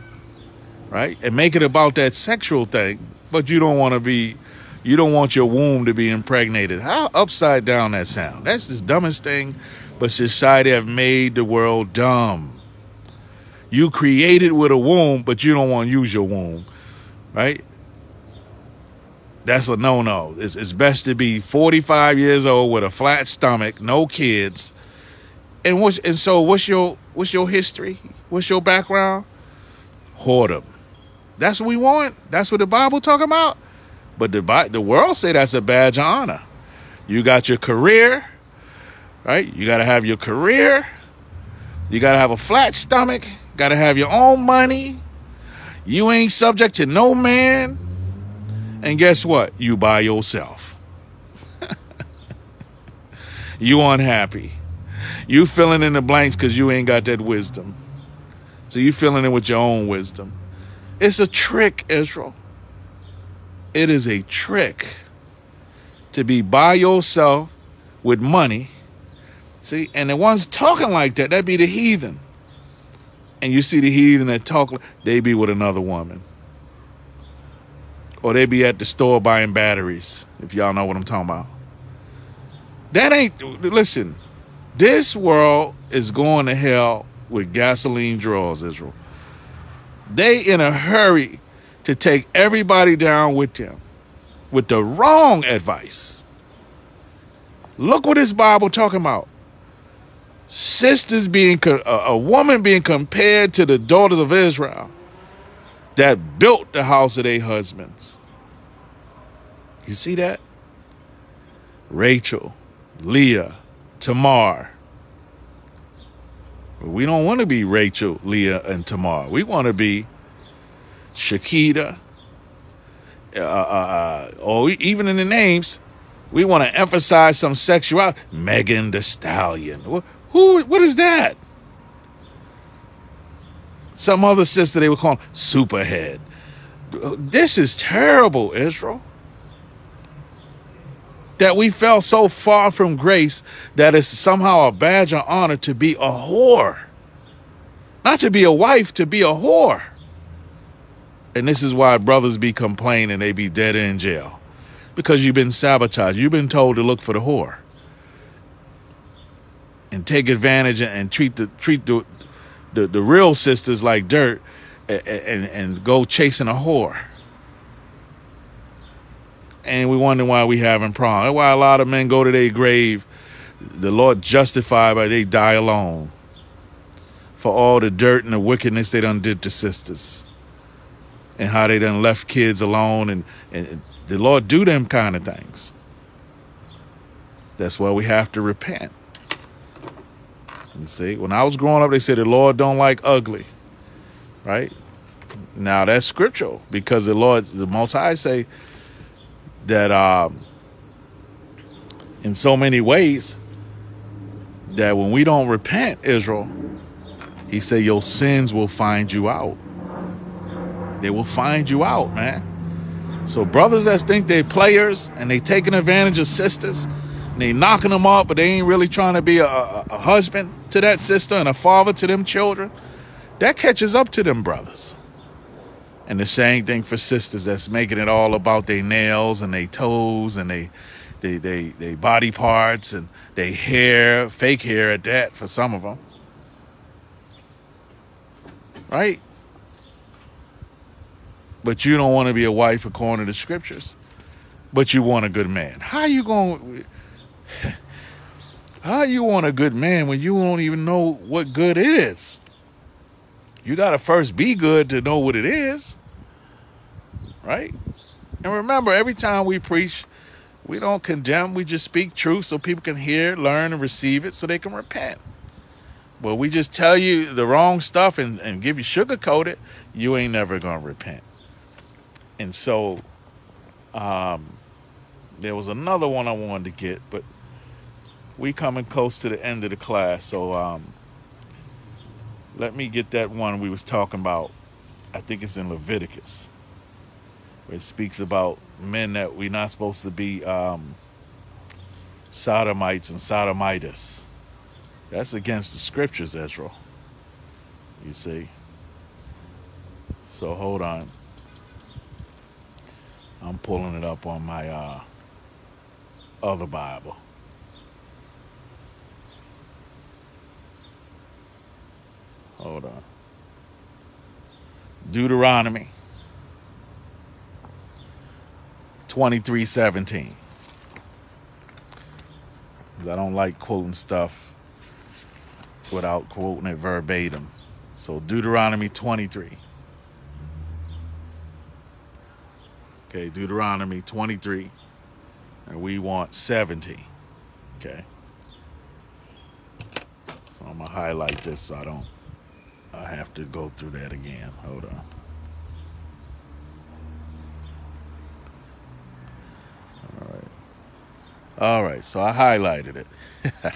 right? And make it about that sexual thing, but you don't want to be, you don't want your womb to be impregnated. How upside down that sound? That's the dumbest thing, but society have made the world dumb. You created with a womb, but you don't want to use your womb, right? that's a no no. It's, it's best to be 45 years old with a flat stomach, no kids. And what's and so what's your what's your history? What's your background? Whoredom. That's what we want. That's what the Bible talk about. But the the world say that's a badge of honor. You got your career, right? You got to have your career. You got to have a flat stomach. Got to have your own money. You ain't subject to no man. And guess what? You by yourself. you unhappy. You filling in the blanks because you ain't got that wisdom. So you filling in with your own wisdom. It's a trick, Israel. It is a trick to be by yourself with money. See, and the ones talking like that, that be the heathen. And you see the heathen that talk, they be with another woman or they be at the store buying batteries, if y'all know what I'm talking about. That ain't, listen, this world is going to hell with gasoline draws, Israel. They in a hurry to take everybody down with them with the wrong advice. Look what this Bible talking about. Sisters being, a woman being compared to the daughters of Israel that built the house of their husbands. You see that? Rachel, Leah, Tamar. We don't want to be Rachel, Leah, and Tamar. We want to be Shakita, uh, uh, uh, or even in the names, we want to emphasize some sexuality. Megan Thee Stallion. Who? What is that? Some other sister they would call Superhead. This is terrible, Israel. That we fell so far from grace that it's somehow a badge of honor to be a whore. Not to be a wife, to be a whore. And this is why brothers be complaining they be dead in jail. Because you've been sabotaged. You've been told to look for the whore. And take advantage and treat the treat the the, the real sisters like dirt and, and, and go chasing a whore. And we wonder why we having problems. Why a lot of men go to their grave, the Lord justified by they die alone for all the dirt and the wickedness they done did to sisters and how they done left kids alone and, and the Lord do them kind of things. That's why we have to repent. You see, when I was growing up, they said the Lord don't like ugly, right? Now that's scriptural because the Lord, the Most High, say that um, in so many ways that when we don't repent, Israel, He said your sins will find you out. They will find you out, man. So brothers that think they players and they taking advantage of sisters, and they knocking them up, but they ain't really trying to be a, a, a husband to that sister and a father to them children, that catches up to them brothers. And the same thing for sisters that's making it all about their nails and their toes and they they they they body parts and their hair, fake hair at that for some of them. Right? But you don't want to be a wife according to the scriptures. But you want a good man. How you going How you want a good man when you don't even know what good is? You got to first be good to know what it is. Right? And remember, every time we preach, we don't condemn, we just speak truth so people can hear, learn, and receive it so they can repent. But we just tell you the wrong stuff and, and give you sugarcoat it, you ain't never going to repent. And so um, there was another one I wanted to get, but we coming close to the end of the class, so um, let me get that one we was talking about. I think it's in Leviticus, where it speaks about men that we're not supposed to be um, sodomites and sodomitis. That's against the scriptures, Ezra. You see. So hold on. I'm pulling it up on my uh, other Bible. Hold on. Deuteronomy 23 17. I don't like quoting stuff without quoting it verbatim. So Deuteronomy 23. Okay, Deuteronomy 23. And we want 70. Okay. So I'm going to highlight this so I don't I have to go through that again. Hold on. All right. All right, so I highlighted it.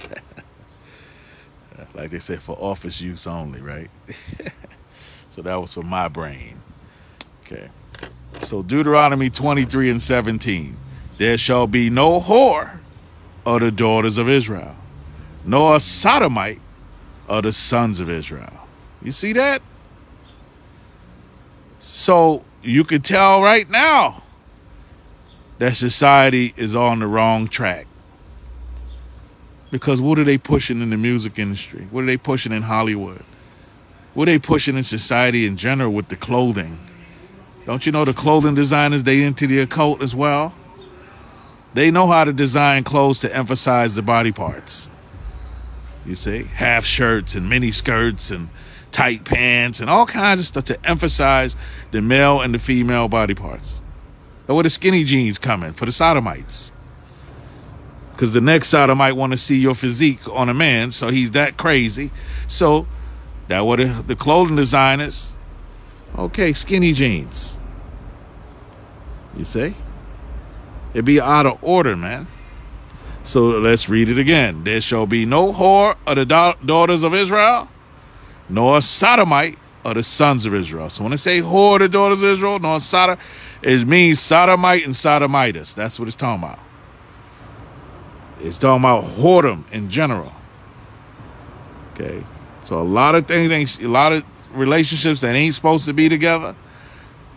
like they said, for office use only, right? so that was for my brain. Okay. So Deuteronomy 23 and 17. There shall be no whore of the daughters of Israel, nor a sodomite of the sons of Israel you see that? So you can tell right now that society is on the wrong track. Because what are they pushing in the music industry? What are they pushing in Hollywood? What are they pushing in society in general with the clothing? Don't you know the clothing designers, they into the occult as well? They know how to design clothes to emphasize the body parts. You see? Half shirts and mini skirts and tight pants and all kinds of stuff to emphasize the male and the female body parts. Or where the skinny jeans coming for the sodomites. Because the next sodomite want to see your physique on a man, so he's that crazy. So that what the, clothing designers, okay, skinny jeans. You see? It'd be out of order, man. So let's read it again. There shall be no whore of the da- daughters of Israel, nor sodomite of the sons of Israel. So when I say whore the daughters of Israel, no, sodom, it means sodomite and sodomitis. That's what it's talking about. It's talking about whoredom in general. Okay. So a lot of things, a lot of relationships that ain't supposed to be together.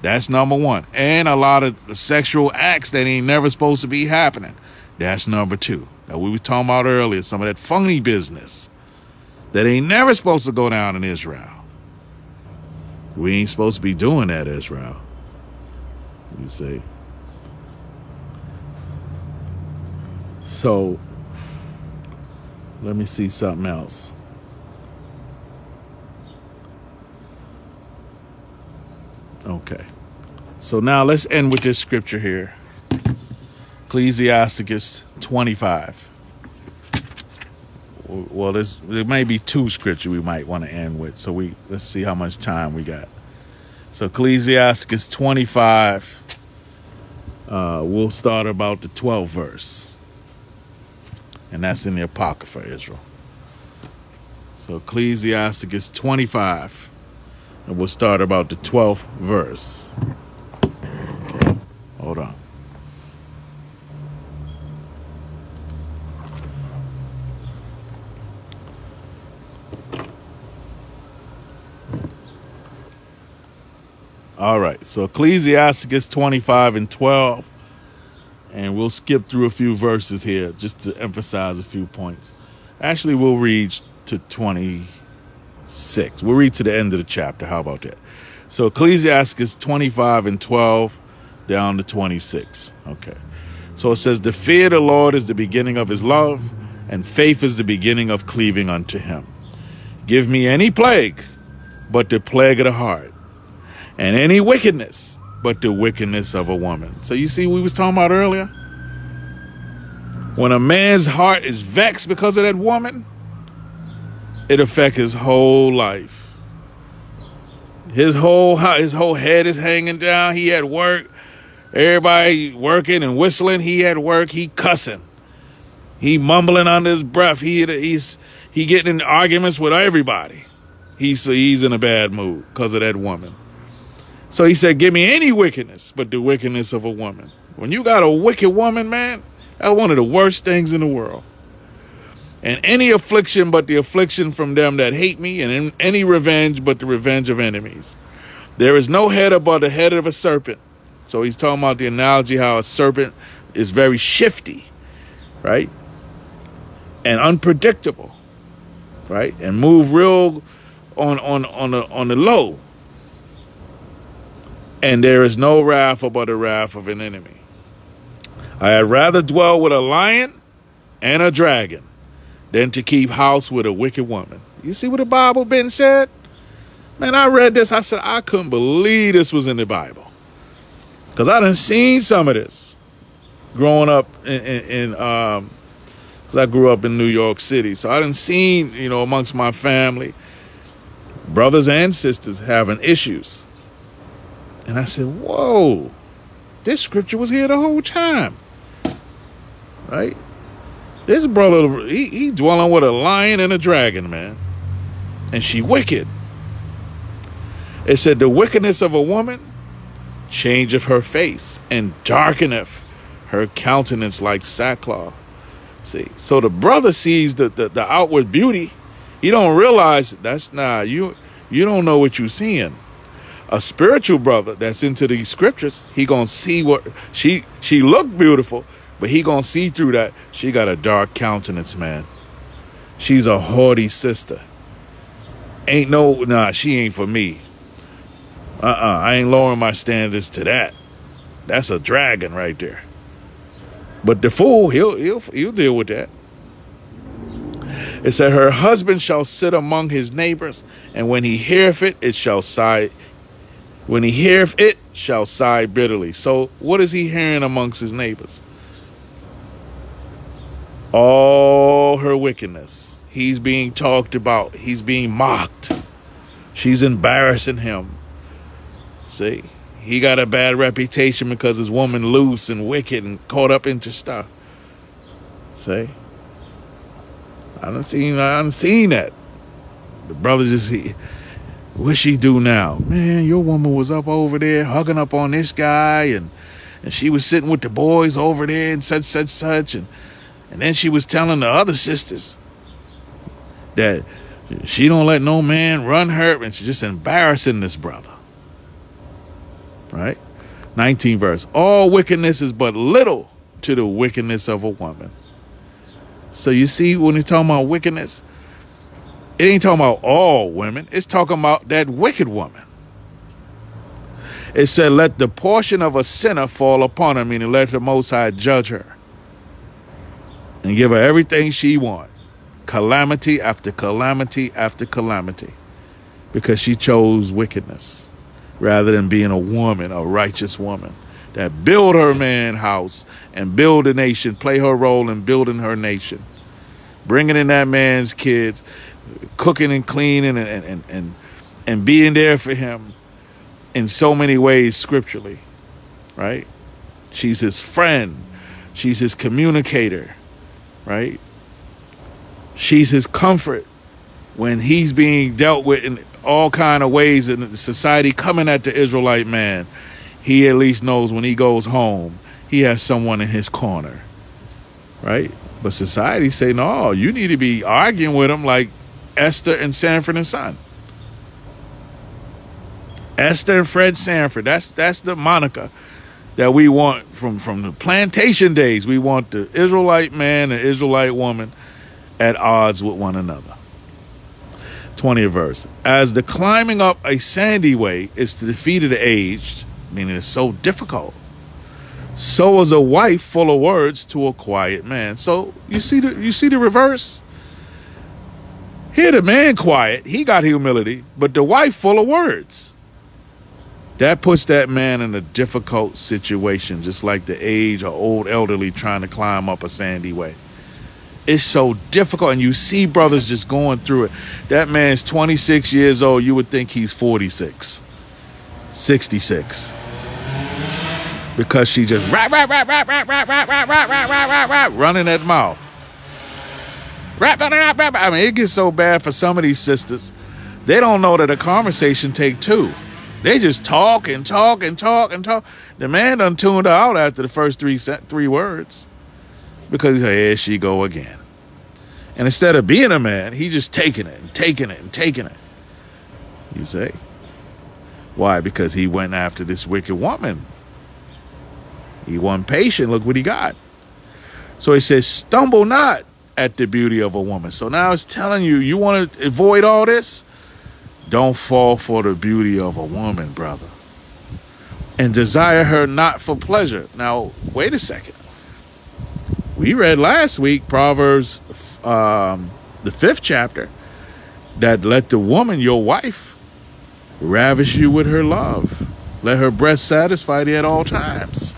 That's number one. And a lot of sexual acts that ain't never supposed to be happening. That's number two. That we were talking about earlier, some of that funny business that ain't never supposed to go down in Israel. We ain't supposed to be doing that, Israel. You see. So let me see something else. Okay. So now let's end with this scripture here. Ecclesiasticus 25. Well, there's, there may be two scripture we might want to end with. So we let's see how much time we got. So Ecclesiasticus 25. Uh, we'll start about the 12th verse. And that's in the Apocrypha, Israel. So Ecclesiasticus 25. And we'll start about the 12th verse. Hold on. All right, so Ecclesiasticus 25 and 12. And we'll skip through a few verses here just to emphasize a few points. Actually, we'll read to 26. We'll read to the end of the chapter. How about that? So Ecclesiasticus 25 and 12 down to 26. Okay. So it says, The fear of the Lord is the beginning of his love, and faith is the beginning of cleaving unto him. Give me any plague but the plague of the heart and any wickedness but the wickedness of a woman. So you see we was talking about earlier? When a man's heart is vexed because of that woman, it affects his whole life. His whole his whole head is hanging down. He at work, everybody working and whistling. He at work. He cussing. He mumbling under his breath. He he's he getting in arguments with everybody. He's he's in a bad mood because of that woman. So he said, Give me any wickedness but the wickedness of a woman. When you got a wicked woman, man, that's one of the worst things in the world. And any affliction but the affliction from them that hate me, and any revenge but the revenge of enemies. There is no head above the head of a serpent. So he's talking about the analogy how a serpent is very shifty, right? And unpredictable, right? And move real on on on the on the low. And there is no wrath above the wrath of an enemy. I had rather dwell with a lion and a dragon than to keep house with a wicked woman. You see what the Bible been said? Man, I read this. I said, I couldn't believe this was in the Bible. Because I done seen some of this growing up in, in, in um, I grew up in New York City. So I done seen, you know, amongst my family, brothers and sisters having issues. And I said, Whoa, this scripture was here the whole time. Right? This brother, he, he dwelling with a lion and a dragon, man. And she wicked. It said, The wickedness of a woman changeth her face and darkeneth her countenance like sackcloth. See, so the brother sees the, the, the outward beauty. He don't realize that's nah, you you don't know what you're seeing a spiritual brother that's into these scriptures, he gonna see what she she looked beautiful, but he gonna see through that she got a dark countenance, man. She's a haughty sister. Ain't no nah, she ain't for me. Uh-uh, I ain't lowering my standards to that. That's a dragon right there. But the fool, he'll he'll he'll deal with that. It said, Her husband shall sit among his neighbors, and when he heareth it, it shall sigh when he heareth it, shall sigh bitterly. So, what is he hearing amongst his neighbors? All her wickedness. He's being talked about. He's being mocked. She's embarrassing him. See, he got a bad reputation because his woman loose and wicked and caught up into stuff. See, I don't seen. I don't seen that. The brother just he what she do now? Man, your woman was up over there hugging up on this guy and and she was sitting with the boys over there and such such such and and then she was telling the other sisters that She don't let no man run her, and she's just embarrassing this brother. Right? 19 verse. All wickedness is but little to the wickedness of a woman. So you see, when you're talking about wickedness, it ain't talking about all women. It's talking about that wicked woman. It said, let the portion of a sinner fall upon her, meaning let the Most High judge her and give her everything she wants. Calamity after calamity after calamity. Because she chose wickedness rather than being a woman, a righteous woman that build her man house and build a nation, play her role in building her nation, bringing in that man's kids, cooking and cleaning and, and, and, and being there for him in so many ways scripturally, right? She's his friend. She's his communicator, right? She's his comfort when he's being dealt with in all kind of ways in society coming at the Israelite man. He at least knows when he goes home, he has someone in his corner, right? But society say, no, you need to be arguing with him like Esther and Sanford and Son. Esther and Fred Sanford. That's that's the Monica that we want from from the plantation days. We want the Israelite man and Israelite woman at odds with one another. 20th verse. As the climbing up a sandy way is to defeat the aged, meaning it's so difficult, so is a wife full of words to a quiet man. So you see the you see the reverse? Here the man quiet, he got humility, but the wife full of words. That puts that man in a difficult situation, just like the age or old elderly trying to climb up a sandy way. It's so difficult, and you see brothers just going through it. That man's 26 years old. You would think he's 46, 66. Because she just rap, rap, rap, rap, rap, rap, rap, rap, rap, rap, rap, rap, running that mouth. Rap, rap, rap, rap. I mean, it gets so bad for some of these sisters. They don't know that a conversation take two. They just talk and talk and talk and talk. The man done tuned out after the first three three words because he said, "Here she go again." And instead of being a man, he just taking it and taking it and taking it. You say, why? Because he went after this wicked woman. He wasn't patient. Look what he got. So he says, stumble not at the beauty of a woman. So now it's telling you, you want to avoid all this? Don't fall for the beauty of a woman, brother. And desire her not for pleasure. Now, wait a second. We read last week, Proverbs, um, the fifth chapter, that let the woman, your wife, ravish you with her love. Let her breast satisfy thee at all times.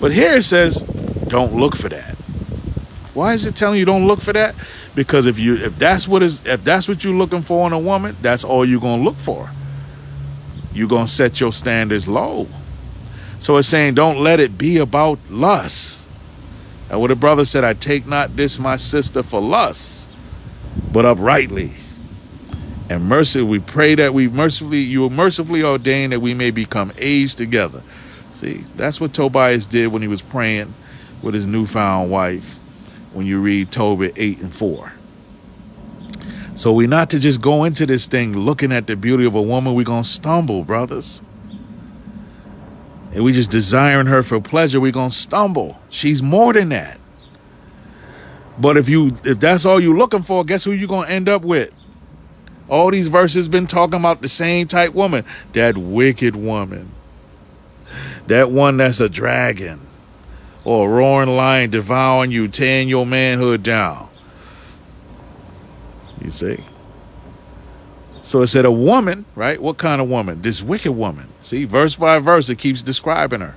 But here it says, don't look for that. Why is it telling you don't look for that? Because if you if that's what is if that's what you're looking for in a woman, that's all you're gonna look for. You're gonna set your standards low. So it's saying don't let it be about lust. And what a brother said, I take not this my sister for lust, but uprightly. And mercy, we pray that we mercifully, you will mercifully ordain that we may become aged together. See, that's what Tobias did when he was praying with his newfound wife when you read Tobit 8 and 4. So we're not to just go into this thing looking at the beauty of a woman. We're going to stumble, brothers. And we just desiring her for pleasure, we're going to stumble. She's more than that. But if you if that's all you're looking for, guess who you're going to end up with? All these verses been talking about the same type woman. That wicked woman. That one that's a dragon or a roaring lion devouring you, tearing your manhood down. You see? So it said a woman, right? What kind of woman? This wicked woman. See, verse by verse, it keeps describing her.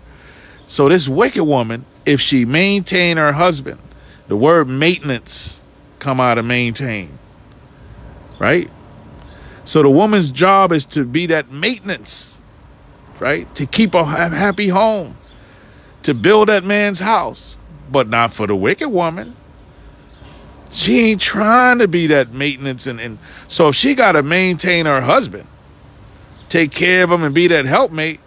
So this wicked woman, if she maintain her husband, the word maintenance come out of maintain, right? So the woman's job is to be that maintenance, right? To keep a happy home to build that man's house, but not for the wicked woman. She ain't trying to be that maintenance and, and so if she gotta maintain her husband, take care of him and be that helpmate,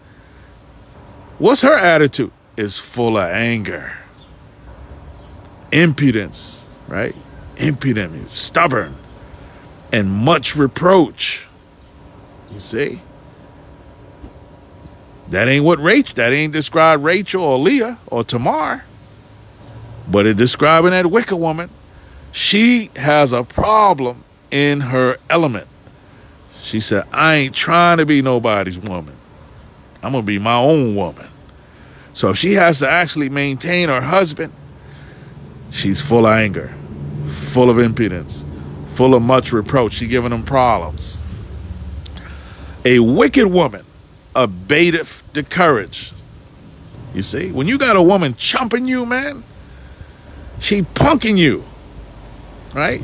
what's her attitude? Is full of anger. Impudence, right? Impudent, stubborn. and much reproach. You see? That ain't what Rachel, that ain't described Rachel or Leah or Tamar. But it describing that wicked woman. She has a problem in her element. She said, I ain't trying to be nobody's woman. I'm going to be my own woman. So if she has to actually maintain her husband, she's full of anger, full of impudence, full of much reproach. She giving him problems. A wicked woman abateth the courage. You see, when you got a woman chumping you, man, she punking you, right?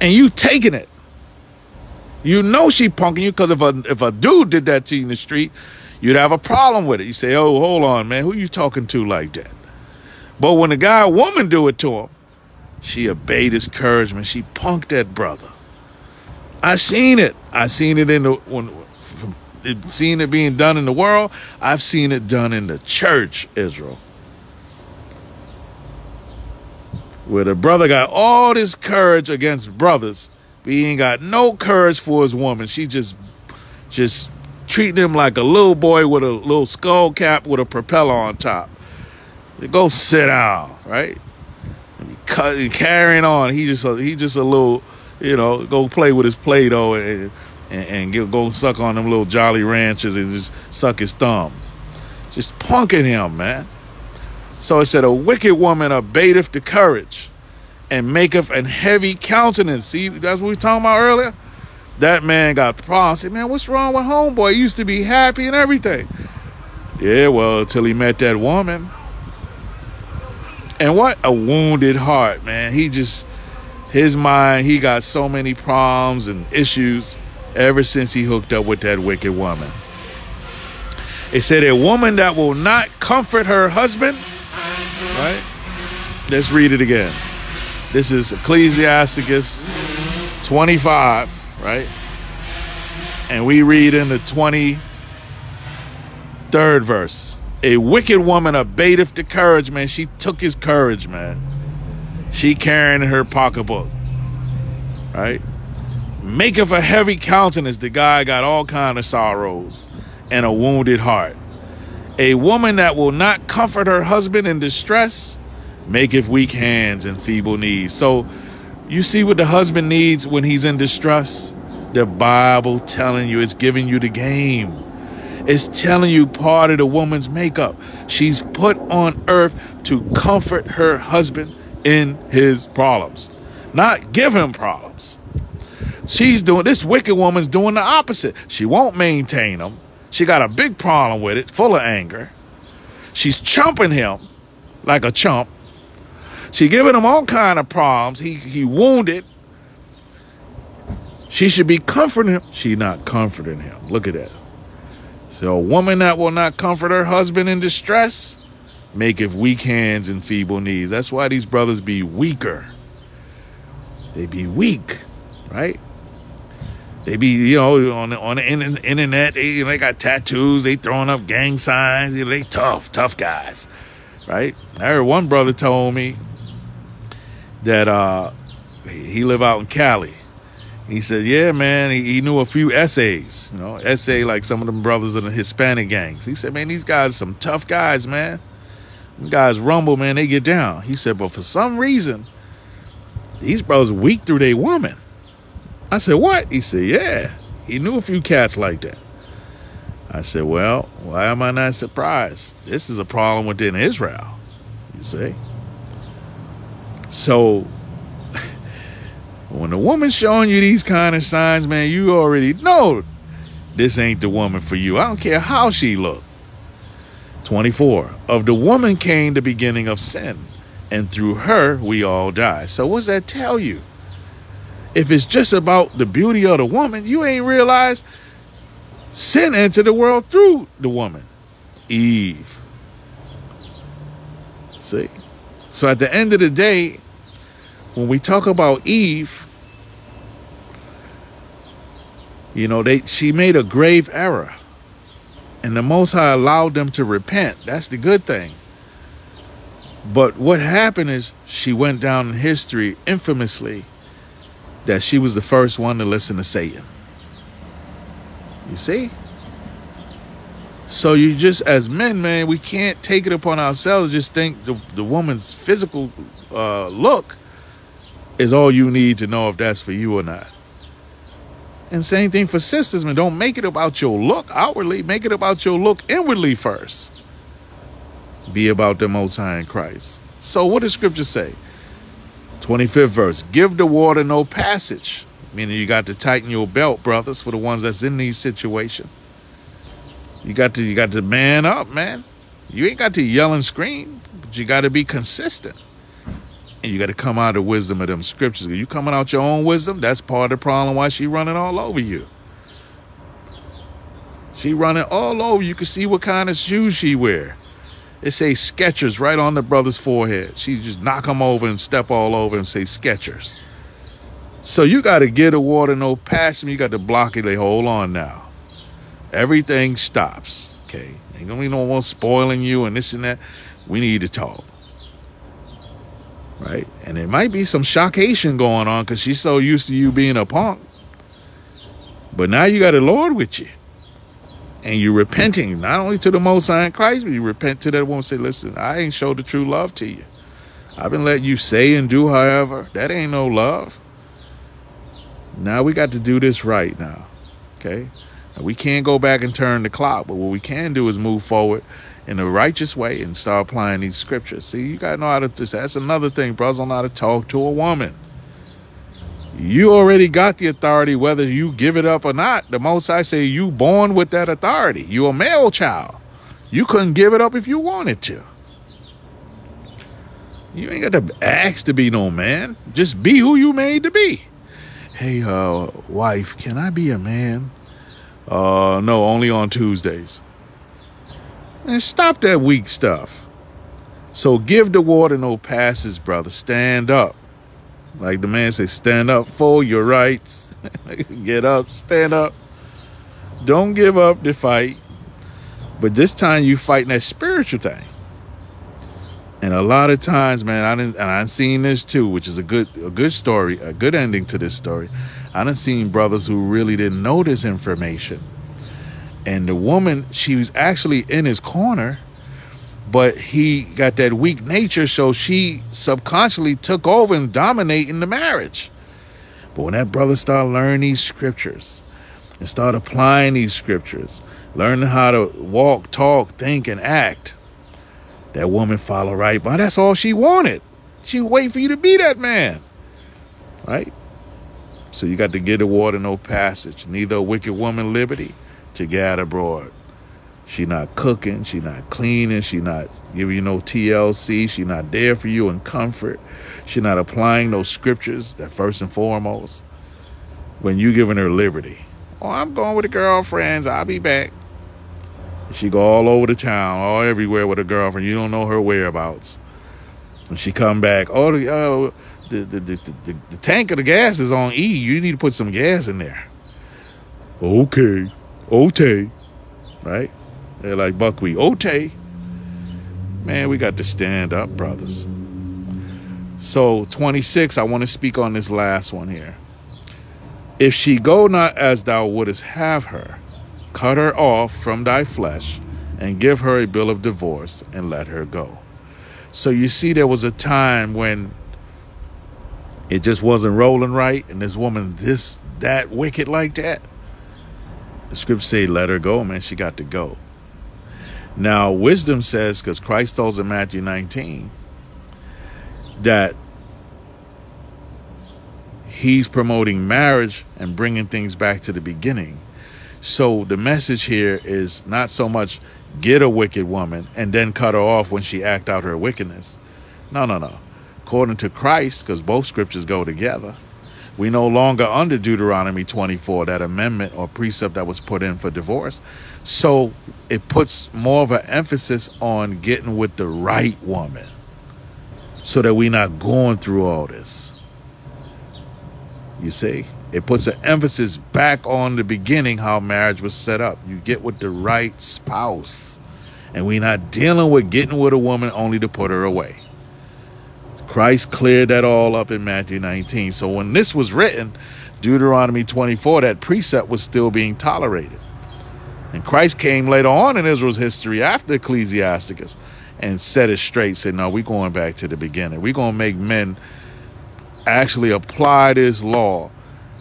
And you taking it. You know she punking you because if a if a dude did that to you in the street, you'd have a problem with it. You say, "Oh, hold on, man, who you talking to like that?" But when a guy woman do it to him, she obeyed his courage, man. She punked that brother. I seen it. I seen it in the when seen it being done in the world. I've seen it done in the church, Israel. Where the brother got all this courage against brothers, but he ain't got no courage for his woman. She just just treating him like a little boy with a little skull cap with a propeller on top. Go sit down, right? carrying on. He just he just a little, you know, go play with his Play-Doh and and, and get, go suck on them little Jolly Ranchers and just suck his thumb. Just punking him, man. So it said, A wicked woman abateth the courage and maketh an heavy countenance. See, that's what we were talking about earlier. That man got problems. Man, what's wrong with homeboy? He used to be happy and everything. Yeah, well, until he met that woman. And what a wounded heart, man. He just, his mind, he got so many problems and issues ever since he hooked up with that wicked woman. It said, A woman that will not comfort her husband, right? Let's read it again. This is Ecclesiasticus 25, right? And we read in the 23rd verse. A wicked woman abateth the courage, man. She took his courage, man. She carrying her pocketbook, right? Maketh a heavy countenance. The guy got all kind of sorrows and a wounded heart. A woman that will not comfort her husband in distress maketh weak hands and feeble knees. So you see what the husband needs when he's in distress? The Bible telling you, it's giving you the game. It's telling you part of the woman's makeup. She's put on earth to comfort her husband in his problems, not give him problems. She's doing this wicked woman's doing the opposite. She won't maintain him. She got a big problem with it, full of anger. She's chumping him like a chump. She giving him all kind of problems. He he wounded. She should be comforting him. She not comforting him. Look at that. So a woman that will not comfort her husband in distress maketh weak hands and feeble knees. That's why these brothers be weaker. They be weak, right? They be, you know, on the, on the internet. They, you know, they got tattoos. They throwing up gang signs. You know, they tough, tough guys, right? I heard one brother told me that uh, he live out in Cali. He said, "Yeah, man, he, he, knew a few essays. You know, essay like some of them brothers in the Hispanic gangs." He said, "Man, these guys some tough guys, man. Them guys rumble, man. They get down." He said, "But for some reason, these brothers weak through their woman." I said, What? He said, Yeah. He knew a few cats like that. I said, Well, why am I not surprised? This is a problem within Israel, you see. So when a woman's showing you these kind of signs, man, you already know this ain't the woman for you. I don't care how she look. 24. Of the woman came the beginning of sin, and through her we all die. So what does that tell you? If it's just about the beauty of the woman, you ain't realized sin entered the world through the woman, Eve. See? So at the end of the day, when we talk about Eve, you know, they she made a grave error. And the Most High allowed them to repent. That's the good thing. But what happened is she went down in history infamously that she was the first one to listen to Satan. You see? So you just, as men, man, we can't take it upon ourselves. Just think the, the woman's physical uh, look is all you need to know if that's for you or not. And same thing for sisters, man. Don't make it about your look outwardly. Make it about your look inwardly first. Be about the Most High in Christ. So what does Scripture say? 25th verse. Give the water no passage. Meaning you got to tighten your belt, brothers, for the ones that's in these situations. You got to you got to man up, man. You ain't got to yell and scream, but you got to be consistent. And you got to come out of wisdom of them scriptures. You coming out your own wisdom, that's part of the problem why she running all over you. She running all over. You can see what kind of shoes she wear. It say Skechers right on the brother's forehead. She just knock him over and step all over and say Skechers. So you got to get a water, no passion. You got to block it. They hold on now. Everything stops. Okay. Ain't gonna be no one spoiling you and this and that. We need to talk. Right? And it might be some shockation going on because she's so used to you being a punk. But now you got a Lord with you. And you're repenting, not only to the Most High in Christ, but you repent to that woman say, listen, I ain't showed the true love to you. I've been letting you say and do however. That ain't no love. Now we got to do this right now. Okay? We can't go back and turn the clock, but what we can do is move forward in a righteous way and start applying these scriptures. See, you got to know how to, this. that's another thing, brothers don't know how to talk to a woman. You already got the authority, whether you give it up or not. The most I say, you born with that authority. You a male child. You couldn't give it up if you wanted to. You ain't got to ask to be no man. Just be who you made to be. Hey, uh, wife, can I be a man? Uh, no, only on Tuesdays. And stop that weak stuff. So give the water no passes, brother. Stand up. Like the man says, stand up for your rights. Get up, stand up. Don't give up the fight. But this time you fighting that spiritual thing. And a lot of times, man, I didn't, and I've seen this too, which is a good, a good story, a good ending to this story. I done seen brothers who really didn't know this information. And the woman, she was actually in his corner, but he got that weak nature, so she subconsciously took over and dominating the marriage. But when that brother started learning these scriptures and start applying these scriptures, learning how to walk, talk, think, and act, that woman followed right by. That's all she wanted. She wait for you to be that man. Right? So you got to get the water no passage. Neither a wicked woman liberty to get abroad. She not cooking, she not cleaning, she not giving you no TLC, she not there for you in comfort. She not applying those scriptures that first and foremost. When you giving her liberty. Oh, I'm going with the girlfriends, I'll be back. She go all over the town, all everywhere with a girlfriend. You don't know her whereabouts. When she come back, oh, the, oh, the, the, the, the, the tank of the gas is on E. You need to put some gas in there. Okay. Okay. Right? They're like Buckwheat. Okay. Man, we got to stand up, brothers. So 26, I want to speak on this last one here. If she go not as thou wouldest have her, cut her off from thy flesh, and give her a bill of divorce, and let her go. So you see, there was a time when it just wasn't rolling right, and this woman this that wicked like that. The script say, "Let her go, man. She got to go." Now, wisdom says, because Christ tells in Matthew 19 that he's promoting marriage and bringing things back to the beginning. So the message here is not so much get a wicked woman and then cut her off when she act out her wickedness. No, no, no according to Christ, because both scriptures go together, we no longer under Deuteronomy 24, that amendment or precept that was put in for divorce. So it puts more of an emphasis on getting with the right woman so that we're not going through all this. You see? It puts an emphasis back on the beginning how marriage was set up. You get with the right spouse. And we're not dealing with getting with a woman only to put her away. Christ cleared that all up in Matthew 19. So when this was written, Deuteronomy 24, that precept was still being tolerated. And Christ came later on in Israel's history after Ecclesiasticus and set it straight, said, no, we're going back to the beginning. We're going to make men actually apply this law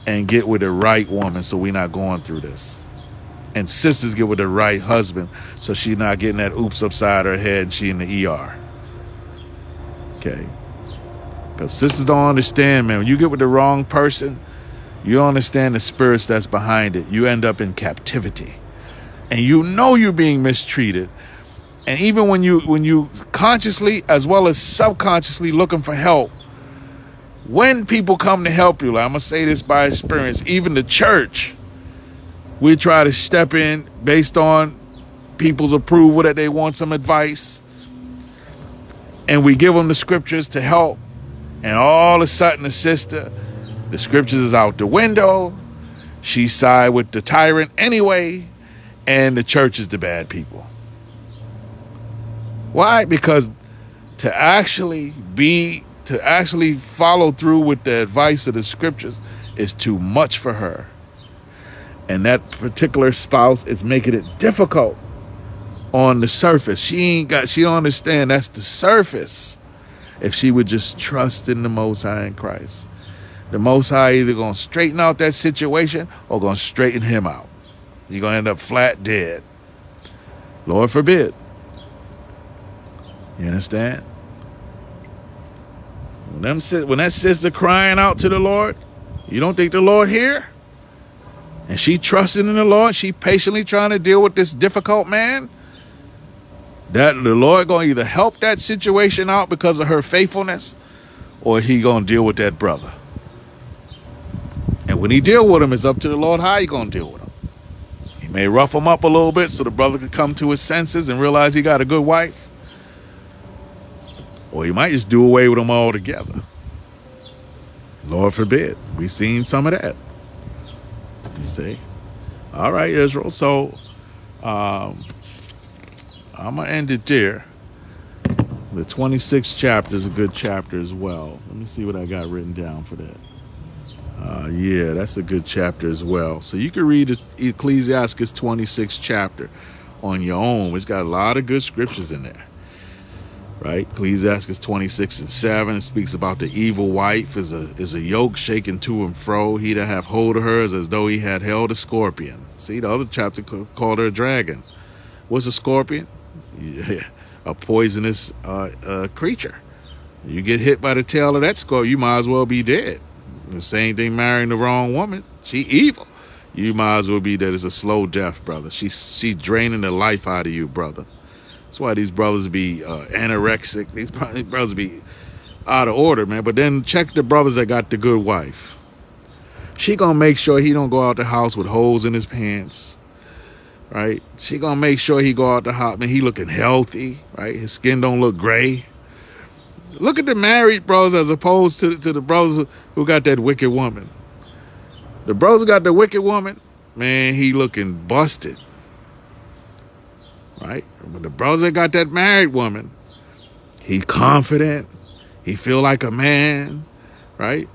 and get with the right woman so we're not going through this. And sisters get with the right husband so she's not getting that oops upside her head and she in the ER. Okay. Because sisters don't understand, man. When you get with the wrong person, you don't understand the spirits that's behind it. You end up in captivity. And you know you're being mistreated. And even when you when you consciously as well as subconsciously looking for help, when people come to help you, like I'm gonna say this by experience, even the church, we try to step in based on people's approval that they want some advice. And we give them the scriptures to help. And all of a sudden, the sister, the scriptures is out the window. She side with the tyrant anyway. And the church is the bad people. Why? Because to actually be, to actually follow through with the advice of the scriptures is too much for her and that particular spouse is making it difficult on the surface. She ain't got she don't understand that's the surface. If she would just trust in the Most High in Christ, the Most High either gonna straighten out that situation or gonna straighten him out. You're gonna end up flat dead. Lord forbid. You understand? When, them, when that sister crying out to the Lord, you don't think the Lord here? and she trusting in the Lord, she patiently trying to deal with this difficult man, that the Lord to either help that situation out because of her faithfulness or he going to deal with that brother. And when he deal with him, it's up to the Lord how he going to deal with him. He may rough him up a little bit so the brother could come to his senses and realize he got a good wife. Or he might just do away with him altogether. Lord forbid. We've seen some of that. You see? All right, Israel. So um, I'm going to end it there. The 26th chapter is a good chapter as well. Let me see what I got written down for that. Uh, yeah, that's a good chapter as well. So you can read Ecclesiastes 26th chapter on your own. It's got a lot of good scriptures in there right? Ecclesiastes 26 and 7 it speaks about the evil wife is a is a yoke shaken to and fro. He that have hold of her is as though he had held a scorpion. See, the other chapter called her a dragon. What's a scorpion? A poisonous uh, uh, creature. You get hit by the tail of that scorpion, you might as well be dead. The same thing marrying the wrong woman. She evil. You might as well be dead. It's a slow death, brother. She's she draining the life out of you, brother. That's why these brothers be uh, anorexic. These brothers be out of order, man. But then check the brothers that got the good wife. She gonna make sure he don't go out the house with holes in his pants, right? She gonna make sure he go out the house, man. He looking healthy, right? His skin don't look gray. Look at the married bros as opposed to to the brothers who got that wicked woman. The brothers got the wicked woman, man. He looking busted right? When the brother got that married woman, he confident. He feel like a man, right?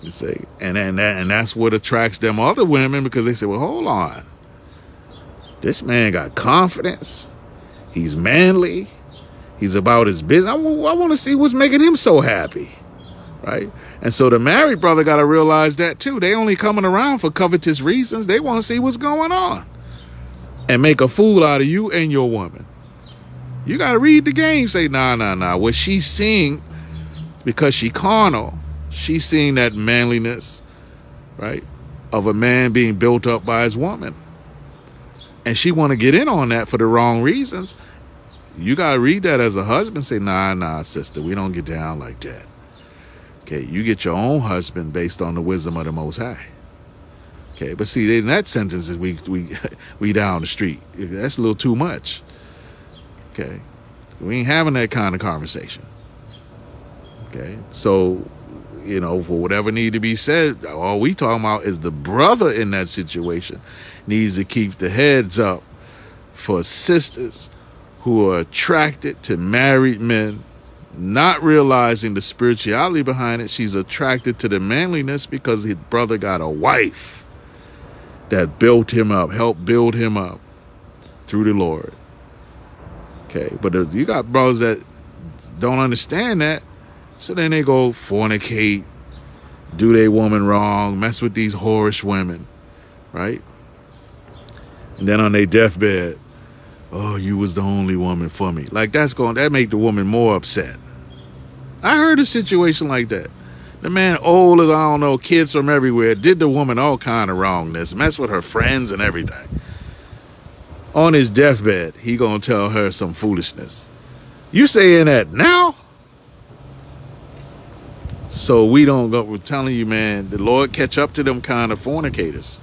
You see, and and and that's what attracts them other women because they say, well, hold on, this man got confidence. He's manly. He's about his business. I, I want to see what's making him so happy, right? And so the married brother got to realize that too. They only coming around for covetous reasons. They want to see what's going on and make a fool out of you and your woman. You got to read the game. Say, nah, nah, nah. What she's seeing, because she carnal, she's seeing that manliness, right, of a man being built up by his woman. And she want to get in on that for the wrong reasons. You got to read that as a husband. Say, nah, nah, sister, we don't get down like that. Okay, you get your own husband based on the wisdom of the Most High. Okay, but see, in that sentence, we we we down the street. That's a little too much. Okay, we ain't having that kind of conversation. Okay, so you know, for whatever need to be said, all we talking about is the brother in that situation needs to keep the heads up for sisters who are attracted to married men not realizing the spirituality behind it, she's attracted to the manliness because his brother got a wife that built him up, helped build him up through the Lord. Okay, but if you got brothers that don't understand that, so then they go fornicate, do they woman wrong, mess with these whorish women, right? And then on their deathbed, oh, you was the only woman for me. Like that's going that make the woman more upset. I heard a situation like that. The man old as I don't know, kids from everywhere, did the woman all kind of wrongness, mess with her friends and everything. On his deathbed, he gonna tell her some foolishness. You saying that now? So we don't go, we're telling you, man, the Lord catch up to them kind of fornicators.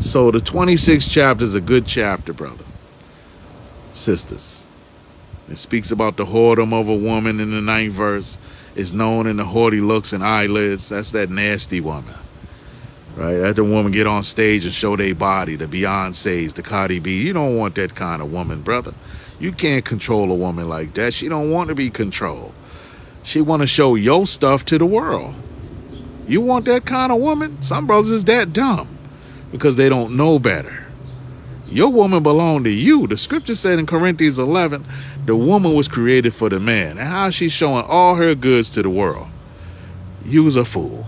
So the 26th chapter is a good chapter, brother sisters. It speaks about the whoredom of a woman in the ninth verse. Is known in the haughty looks and eyelids. That's that nasty woman. Right? That the woman get on stage and show their body, the Beyonce's, the Cardi B. You don't want that kind of woman, brother. You can't control a woman like that. She don't want to be controlled. She want to show your stuff to the world. You want that kind of woman? Some brothers is that dumb because they don't know better. Your woman belong to you. The scripture said in Corinthians 11, the woman was created for the man. And how she's showing all her goods to the world. You was a fool.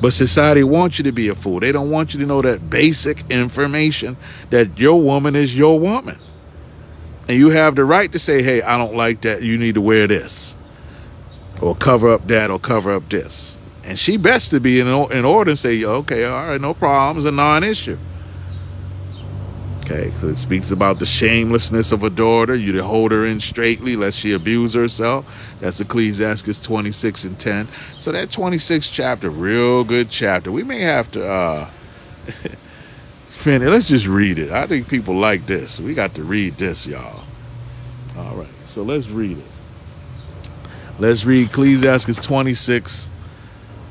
But society wants you to be a fool. They don't want you to know that basic information that your woman is your woman. And you have the right to say, hey, I don't like that. You need to wear this. Or cover up that or cover up this. And she best to be in, in order and say, okay, all right, no problems, a non-issue. Okay, so it speaks about the shamelessness of a daughter. You to hold her in straightly lest she abuse herself. That's Ecclesiastes 26 and 10. So that 26th chapter, real good chapter. We may have to uh finish. Let's just read it. I think people like this. We got to read this, y'all. All right, so let's read it. Let's read Ecclesiastes 26,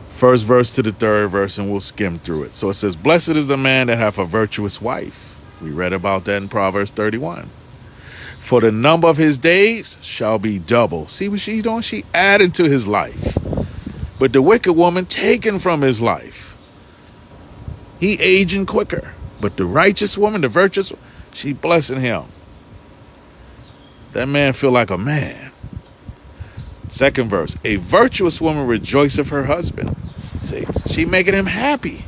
first verse to the third verse, and we'll skim through it. So it says, Blessed is the man that hath a virtuous wife we read about that in Proverbs 31. For the number of his days shall be double. See what she's doing? She added to his life. But the wicked woman taken from his life. He aging quicker. But the righteous woman, the virtuous, she blessing him. That man feel like a man. Second verse. A virtuous woman rejoiceth her husband. See, she making him happy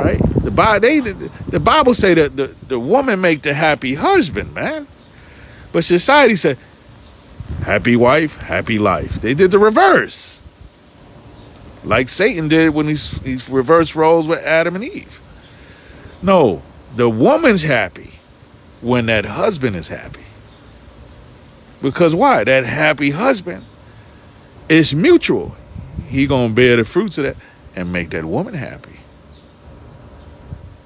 right? The Bible, they, the Bible say that the, the woman make the happy husband, man. But society said, happy wife, happy life. They did the reverse. Like Satan did when he, he's reversed roles with Adam and Eve. No, the woman's happy when that husband is happy. Because why? That happy husband is mutual. He gonna bear the fruits of that and make that woman happy.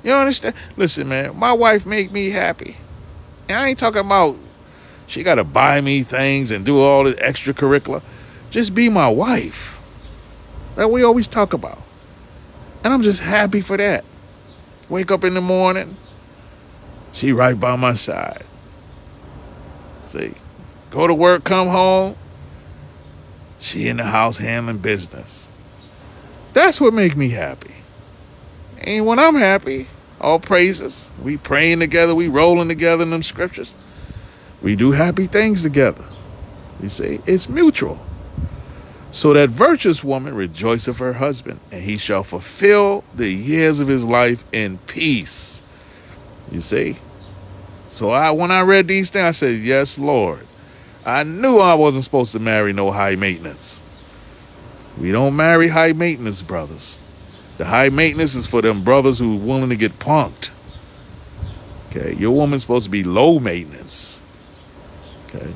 You understand? Listen, man, my wife make me happy. And I ain't talking about she got to buy me things and do all the extracurricular. Just be my wife. That we always talk about. And I'm just happy for that. Wake up in the morning, she right by my side. See, go to work, come home, she in the house handling business. That's what make me happy. And when I'm happy, all praises. We praying together, we rolling together in them scriptures. We do happy things together. You see, it's mutual. So that virtuous woman rejoiceth her husband, and he shall fulfill the years of his life in peace. You see? So I when I read these things, I said, Yes, Lord. I knew I wasn't supposed to marry no high maintenance. We don't marry high maintenance brothers. The high maintenance is for them brothers who willing to get punked. Okay, your woman's supposed to be low maintenance. Okay.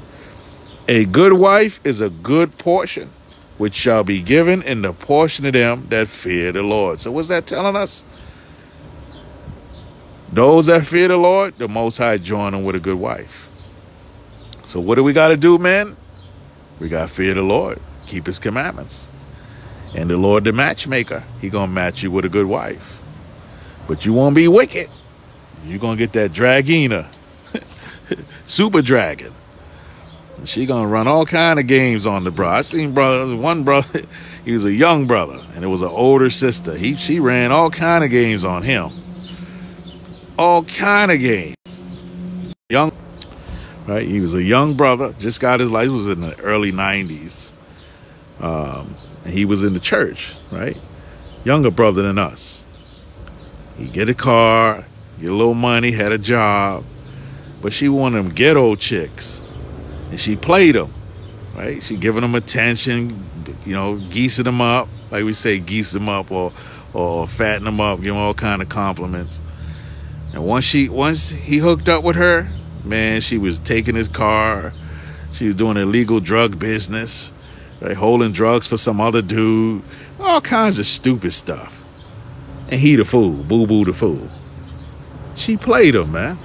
A good wife is a good portion, which shall be given in the portion of them that fear the Lord. So what's that telling us? Those that fear the Lord, the Most High join them with a good wife. So what do we got to do, man? We got to fear the Lord, keep his commandments. And the Lord, the matchmaker, he gonna match you with a good wife. But you won't be wicked. You're gonna get that dragina, super dragon. She gonna run all kind of games on the brother. I seen brother, one brother, he was a young brother, and it was an older sister. He she ran all kind of games on him. All kind of games. Young, right? He was a young brother, just got his life. was in the early '90s. Um, and he was in the church, right? Younger brother than us. He get a car, get a little money, had a job, but she wanted them ghetto chicks and she played them, right? She giving them attention, you know, geesing them up, like we say, geese them up or or fatten them up, give them all kind of compliments. And once she once he hooked up with her, man, she was taking his car. She was doing illegal drug business, right? Holding drugs for some other dude, all kinds of stupid stuff. And he the fool, boo boo the fool. She played him, man.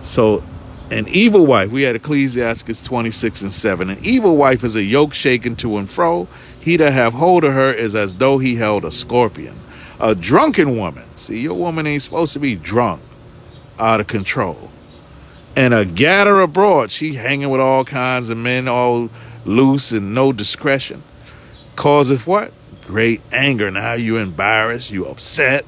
So an evil wife, we had Ecclesiastes 26 and 7. An evil wife is a yoke shaken to and fro. He that have hold of her is as though he held a scorpion. A drunken woman, see, your woman ain't supposed to be drunk, out of control. And a gatter abroad, she hanging with all kinds of men, all loose and no discretion. Causeth what? Great anger. Now you embarrassed, you upset.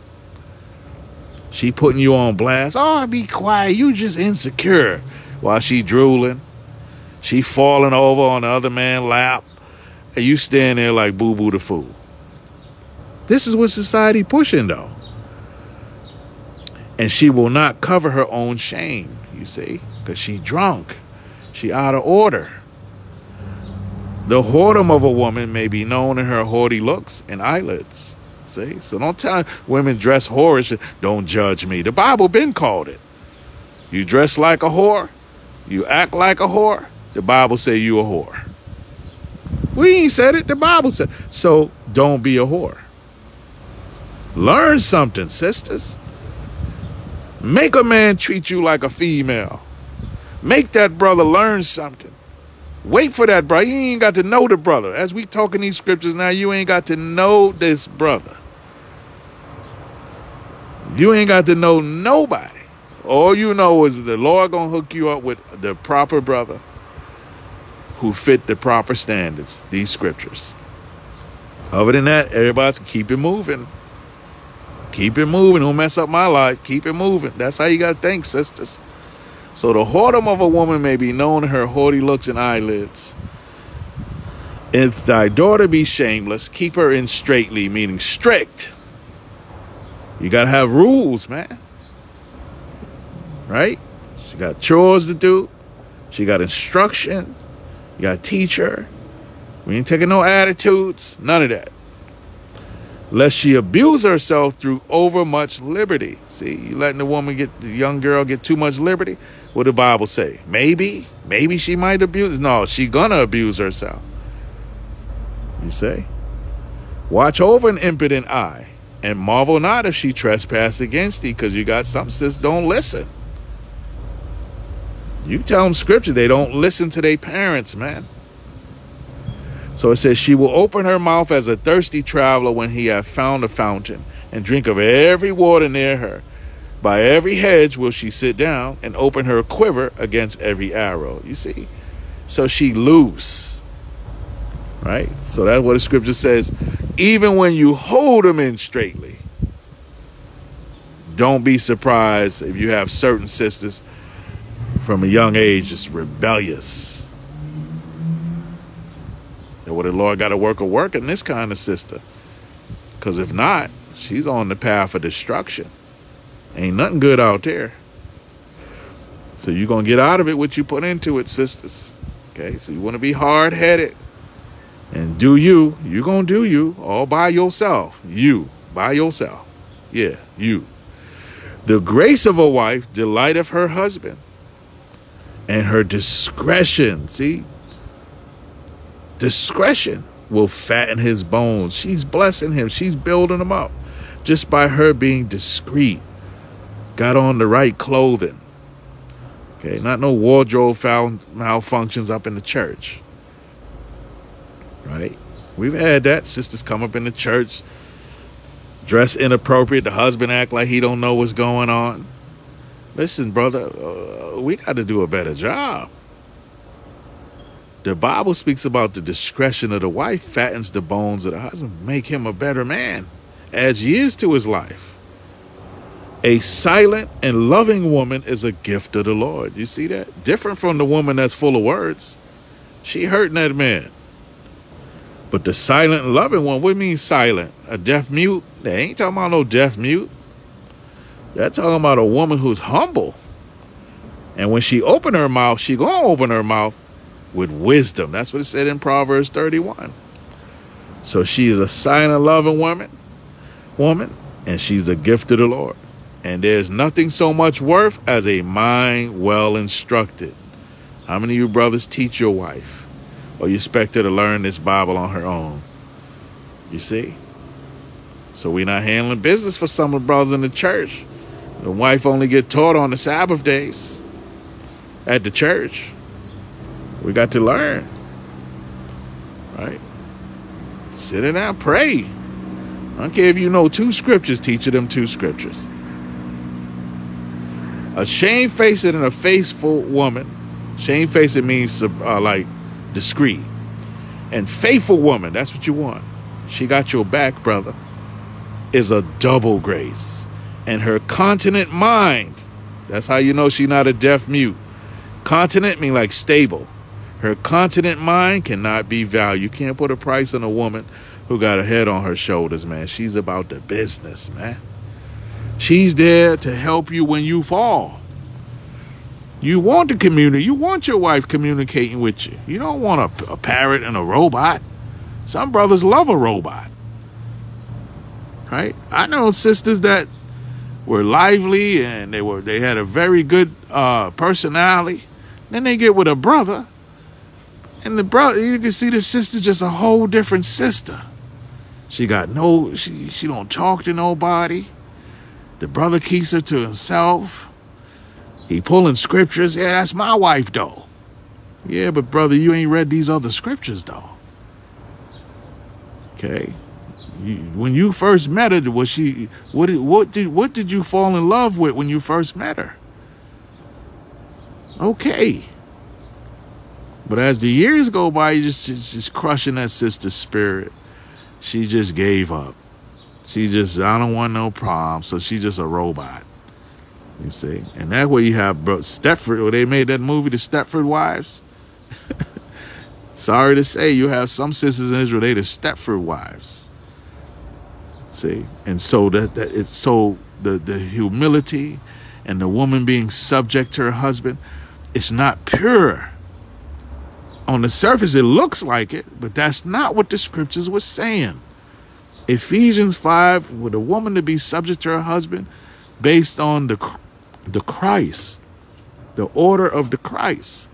She putting you on blast. Oh, be quiet. You just insecure. While she drooling. She falling over on the other man's lap. And you stand there like boo boo the fool. This is what society pushing though. And she will not cover her own shame, you see, because she drunk. She out of order. The whoredom of a woman may be known in her haughty looks and eyelids. See? So don't tell women dress whorish. Don't judge me. The Bible been called it. You dress like a whore. You act like a whore. The Bible say you a whore. We ain't said it. The Bible said. So don't be a whore. Learn something, sisters. Make a man treat you like a female. Make that brother learn something. Wait for that brother. You ain't got to know the brother. As we talking these scriptures now, you ain't got to know this brother. You ain't got to know nobody. All you know is the Lord gonna hook you up with the proper brother who fit the proper standards, these scriptures. Other than that, everybody's keep it moving. Keep it moving. Don't mess up my life. Keep it moving. That's how you gotta think, sisters. So the whoredom of a woman may be known in her haughty looks and eyelids. If thy daughter be shameless, keep her in straitly, meaning strict you got to have rules, man. Right? She got chores to do. She got instruction. You got to teach her. We ain't taking no attitudes. None of that. Lest she abuse herself through overmuch liberty. See, you letting the woman get, the young girl get too much liberty? What the Bible say? Maybe, maybe she might abuse. No, she gonna abuse herself. You say? Watch over an impotent eye and marvel not if she trespass against thee, because you got some sis don't listen. You tell them scripture, they don't listen to their parents, man. So it says, She will open her mouth as a thirsty traveler when he hath found a fountain, and drink of every water near her. By every hedge will she sit down, and open her quiver against every arrow. You see? So she loose. Right? So that's what the scripture says even when you hold them in straightly, don't be surprised if you have certain sisters from a young age just rebellious. What the Lord got to work a work in this kind of sister. Because if not, she's on the path of destruction. Ain't nothing good out there. So you're going to get out of it what you put into it, sisters. Okay, so you want to be hard headed. And do you, you gonna do you all by yourself. You, by yourself. Yeah, you. The grace of a wife delighteth her husband, and her discretion, see? Discretion will fatten his bones. She's blessing him, she's building him up just by her being discreet. Got on the right clothing. Okay, not no wardrobe malfunctions up in the church right? We've had that. Sisters come up in the church, dress inappropriate. The husband act like he don't know what's going on. Listen, brother, uh, we got to do a better job. The Bible speaks about the discretion of the wife fattens the bones of the husband, make him a better man, adds years to his life. A silent and loving woman is a gift of the Lord. You see that? Different from the woman that's full of words. She hurting that man. But the silent and loving one, what mean silent? A deaf mute? They ain't talking about no deaf mute. They're talking about a woman who's humble. And when she open her mouth, she gonna open her mouth with wisdom. That's what it said in Proverbs 31. So she is a sign of loving woman, woman, and she's a gift of the Lord. And there's nothing so much worth as a mind well instructed. How many of you brothers teach your wife? Or you expect her to learn this Bible on her own? You see? So we're not handling business for some of the brothers in the church. The wife only get taught on the Sabbath days at the church. We got to learn. Right? Sit down, pray. I don't care if you know two scriptures, teach them two scriptures. A shamefaced and a faithful woman. Shamefaced means uh, like discreet. And faithful woman, that's what you want. She got your back, brother. Is a double grace. And her continent mind, that's how you know she not a deaf mute. Continent mean like stable. Her continent mind cannot be valued. You can't put a price on a woman who got a head on her shoulders, man. She's about the business, man. She's there to help you when you fall. You want the community. You want your wife communicating with you. You don't want a, a parrot and a robot. Some brothers love a robot. Right? I know sisters that were lively and they were they had a very good uh, personality. Then they get with a brother, and the brother you can see the sister just a whole different sister. She got no she she don't talk to nobody. The brother keeps her to himself. He pulling scriptures. Yeah, that's my wife though. Yeah, but brother, you ain't read these other scriptures though. Okay. You, when you first met her, was she what what did what did you fall in love with when you first met her? Okay. But as the years go by, you just just crushing that sister's spirit. She just gave up. She just, I don't want no problem. So she's just a robot. You see? And that way you have bro, Stepford, where they made that movie, The Stepford Wives. Sorry to say, you have some sisters in Israel, they the Stepford wives. See? And so that, that it's so the, the humility and the woman being subject to her husband, it's not pure. On the surface, it looks like it, but that's not what the scriptures were saying. Ephesians 5, with a woman to be subject to her husband based on the, the Christ, the order of the Christ,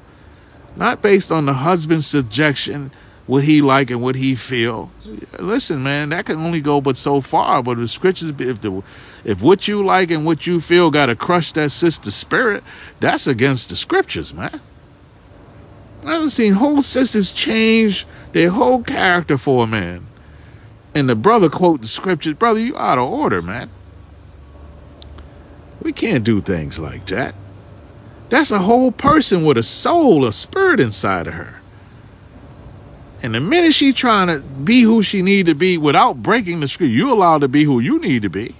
not based on the husband's subjection, what he like and what he feel. Listen, man, that can only go but so far. But the scriptures, if the if what you like and what you feel got to crush that sister's spirit, that's against the scriptures, man. I've seen whole sisters change their whole character for a man and the brother quote the scriptures, brother, you out of order, man. We can't do things like that. That's a whole person with a soul, a spirit inside of her. And the minute she trying to be who she need to be without breaking the script, you allowed to be who you need to be.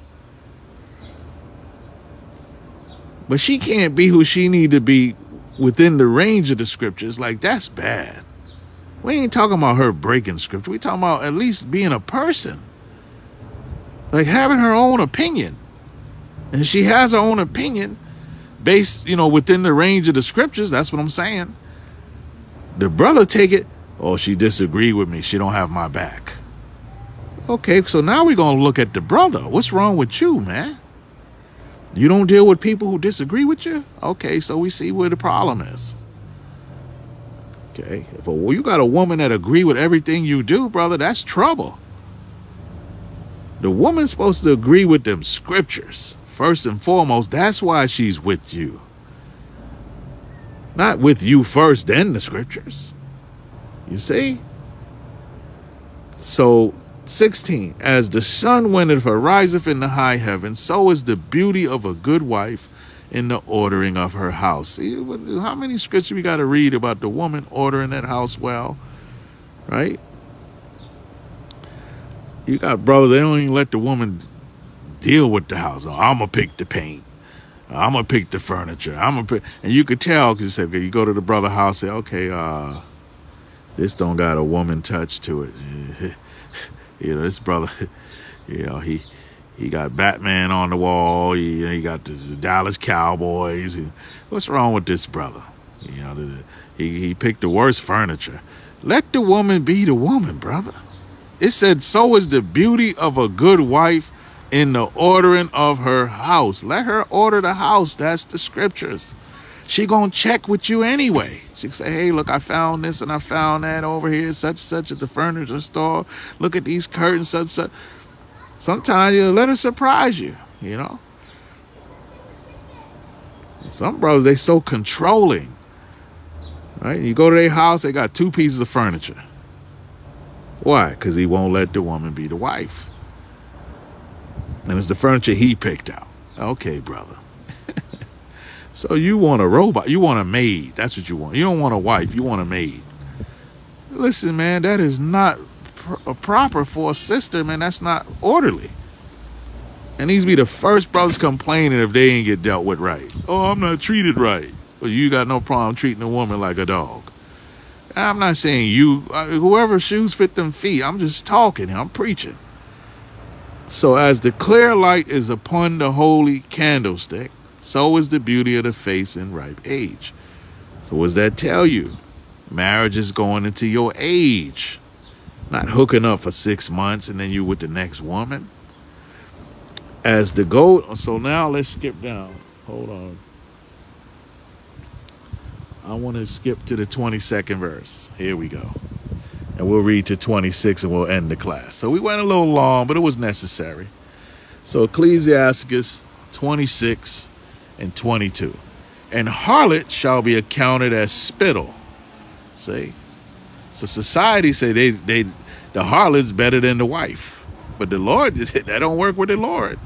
But she can't be who she need to be within the range of the scriptures. Like that's bad. We ain't talking about her breaking scripture. We talking about at least being a person. Like having her own opinion. And she has her own opinion based, you know, within the range of the scriptures. That's what I'm saying. The brother take it, oh, she disagreed with me. She don't have my back. Okay, so now we're going to look at the brother. What's wrong with you, man? You don't deal with people who disagree with you? Okay, so we see where the problem is. Okay. If a, well, you got a woman that agree with everything you do, brother, that's trouble. The woman's supposed to agree with them scriptures. First and foremost, that's why she's with you. Not with you first, then the scriptures. You see? So, 16, as the sun or riseth in the high heaven, so is the beauty of a good wife in the ordering of her house. See, how many scriptures we got to read about the woman ordering that house well, right? You got brothers, they don't even let the woman deal with the house. Oh, I'm going to pick the paint. I'm going to pick the furniture. I'm going to pick, and you could tell because you, you go to the brother house, say, okay, uh, this don't got a woman touch to it. you know, this brother, you know, he, he got Batman on the wall. He, he got the, the Dallas Cowboys. what's wrong with this brother? You know, the, he, he picked the worst furniture. Let the woman be the woman, brother. It said, so is the beauty of a good wife in the ordering of her house. Let her order the house. That's the scriptures. She gonna check with you anyway. She can say, hey, look, I found this and I found that over here, such such at the furniture store. Look at these curtains, such such. Sometimes you let her surprise you, you know. Some brothers, they so controlling. Right? You go to their house, they got two pieces of furniture. Why? Because he won't let the woman be the wife. And it's the furniture he picked out. Okay, brother. So you want a robot. You want a maid. That's what you want. You don't want a wife. You want a maid. Listen, man, that is not pr proper for a sister, man. That's not orderly. And these be the first brothers complaining if they ain't get dealt with right. Oh, I'm not treated right. Well, you got no problem treating a woman like a dog. I'm not saying you, uh, whoever shoes fit them feet. I'm just talking. I'm preaching. So as the clear light is upon the holy candlestick, so is the beauty of the face in ripe age. So what does that tell you? Marriage is going into your age. Not hooking up for six months and then you with the next woman. As the goat, so now let's skip down. Hold on. I want to skip to the 22nd verse. Here we go. And we'll read to 26 and we'll end the class. So we went a little long, but it was necessary. So Ecclesiasticus 26 and 22. And harlot shall be accounted as spittle. See? So society say they they the harlot's better than the wife. But the Lord, that don't work with the Lord.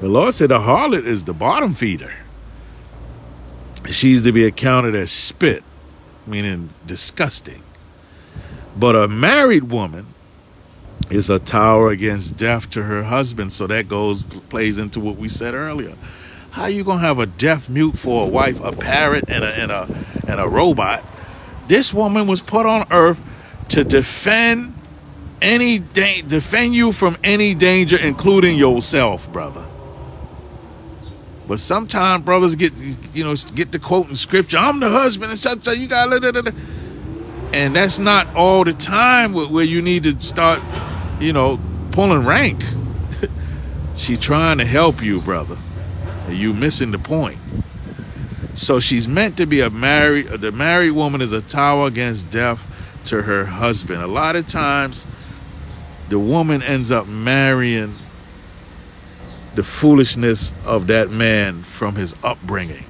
The Lord said the harlot is the bottom feeder. She's to be accounted as spit, meaning disgusting. But a married woman is a tower against death to her husband. So that goes plays into what we said earlier. How you gonna have a deaf mute for a wife, a parrot, and a and a and a robot? This woman was put on earth to defend any da- defend you from any danger, including yourself, brother. But sometimes brothers get you know get the quote in scripture. I'm the husband and such. You got and that's not all the time where you need to start, you know, pulling rank. She's trying to help you, brother. You missing the point. So she's meant to be a married. The married woman is a tower against death to her husband. A lot of times, the woman ends up marrying the foolishness of that man from his upbringing.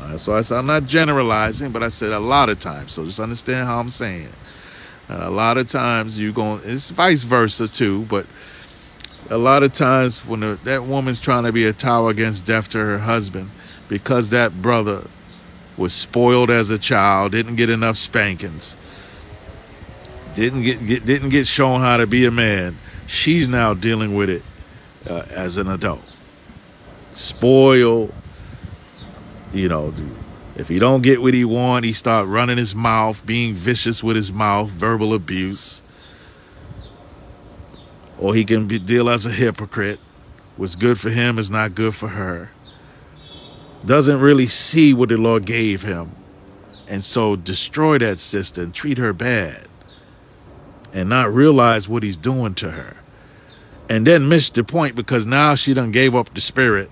Uh, so I said, I, am not generalizing, but I said a lot of times. So just understand how I'm saying. And a lot of times you going, it's vice versa too, but a lot of times when that woman's trying to be a tower against death to her husband, because that brother was spoiled as a child, didn't get enough spankings, didn't get, get didn't get shown how to be a man. She's now dealing with it uh, as an adult. Spoiled, you know, if he don't get what he want, he start running his mouth, being vicious with his mouth, verbal abuse. Or he can be, deal as a hypocrite. What's good for him is not good for her. Doesn't really see what the Lord gave him. And so destroy that sister and treat her bad. And not realize what he's doing to her. And then miss the point because now she done gave up the spirit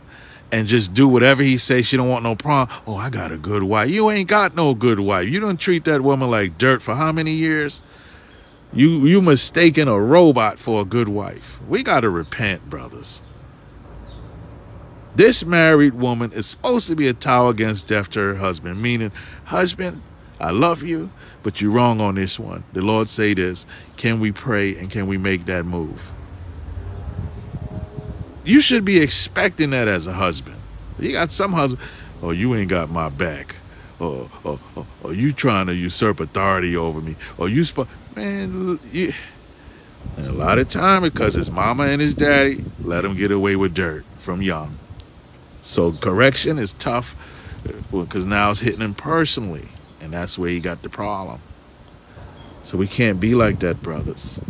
and just do whatever he says. She don't want no problem. Oh, I got a good wife. You ain't got no good wife. You don't treat that woman like dirt for how many years? You you mistaken a robot for a good wife. We got to repent, brothers. This married woman is supposed to be a tower against death to her husband, meaning, husband, I love you, but you're wrong on this one. The Lord say this, can we pray and can we make that move? you should be expecting that as a husband. You got some husband, oh, you ain't got my back. Or, or, or, or you trying to usurp authority over me. Or you, man, you, and a lot of time because his mama and his daddy let him get away with dirt from young. So correction is tough uh, because now it's hitting him personally. And that's where he got the problem. So we can't be like that, brothers.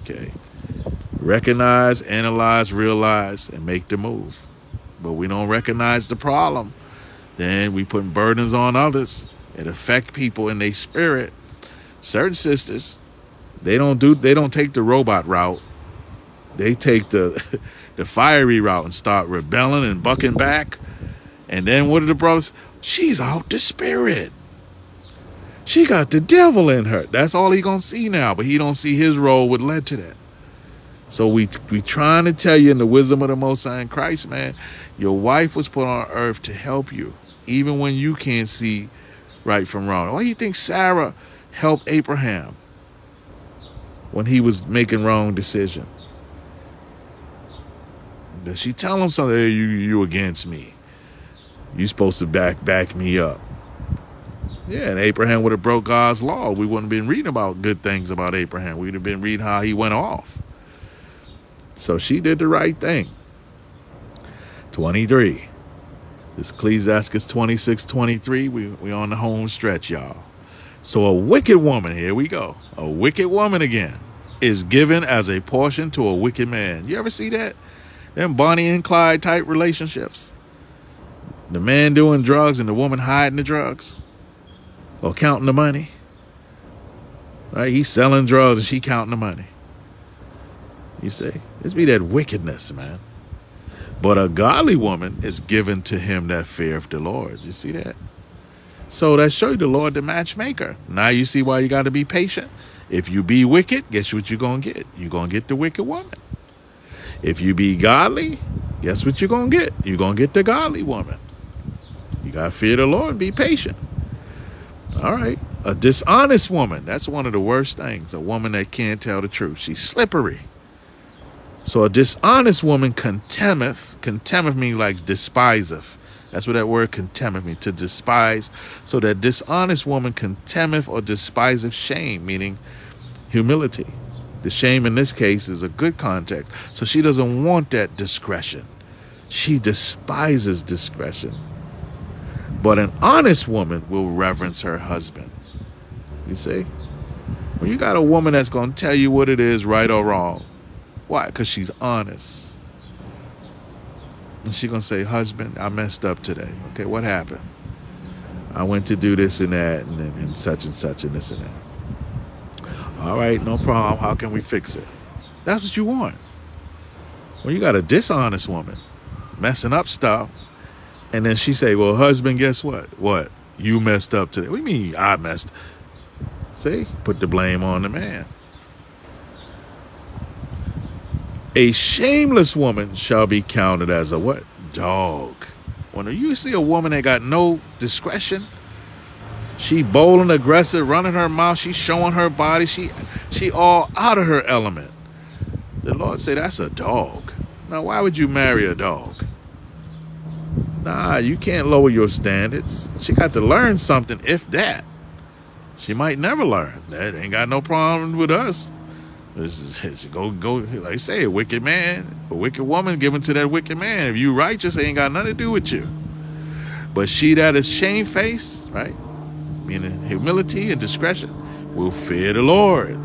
Okay. Recognize, analyze, realize, and make the move. But we don't recognize the problem. Then we put burdens on others. It affect people in their spirit. Certain sisters, they don't do they don't take the robot route. They take the the fiery route and start rebelling and bucking back. And then what are the brothers? She's out the spirit. She got the devil in her. That's all he gonna see now, but he don't see his role what led to that. So we we trying to tell you in the wisdom of the Most High in Christ, man, your wife was put on earth to help you, even when you can't see right from wrong. Why do you think Sarah helped Abraham when he was making wrong decision? Does she tell him something? Hey, you you against me? You supposed to back back me up? Yeah, and Abraham would have broke God's law. We wouldn't have been reading about good things about Abraham. We'd have been reading how he went off. So she did the right thing. 23. This Ecclesiastes 26, 23. We, we on the home stretch, y'all. So a wicked woman, here we go. A wicked woman again is given as a portion to a wicked man. You ever see that? Them Bonnie and Clyde type relationships. The man doing drugs and the woman hiding the drugs or counting the money. Right? He's selling drugs and she counting the money. You see? It's be that wickedness, man. But a godly woman is given to him that fear of the Lord. You see that? So that show you the Lord the matchmaker. Now you see why you got to be patient. If you be wicked, guess what you're going to get? You're going to get the wicked woman. If you be godly, guess what you're going to get? You're going to get the godly woman. You got to fear the Lord be patient. All right. A dishonest woman. That's one of the worst things. A woman that can't tell the truth. She's slippery. So a dishonest woman contemneth. Contemneth means like despiseth. That's what that word contemneth means, to despise. So that dishonest woman contemneth or despiseth shame, meaning humility. The shame in this case is a good context. So she doesn't want that discretion. She despises discretion. But an honest woman will reverence her husband. You see? When you got a woman that's going to tell you what it is, right or wrong. Why? Because she's honest. And she's going to say, husband, I messed up today. Okay, what happened? I went to do this and that and, and such and such and this and that. All right, no problem. How can we fix it? That's what you want. Well, you got a dishonest woman messing up stuff, and then she say, well, husband, guess what? What? You messed up today. What do you mean I messed? See? Put the blame on the man. A shameless woman shall be counted as a what? Dog. When you see a woman that got no discretion, she bold and aggressive, running her mouth, she showing her body, she she all out of her element. The Lord said that's a dog. Now why would you marry a dog? Nah, you can't lower your standards. She got to learn something, if that. She might never learn. That ain't got no problem with us. Go, go, like I say, a wicked man, a wicked woman given to that wicked man. If you righteous, ain't got nothing to do with you. But she that is shamefaced, right, meaning humility and discretion, will fear the Lord.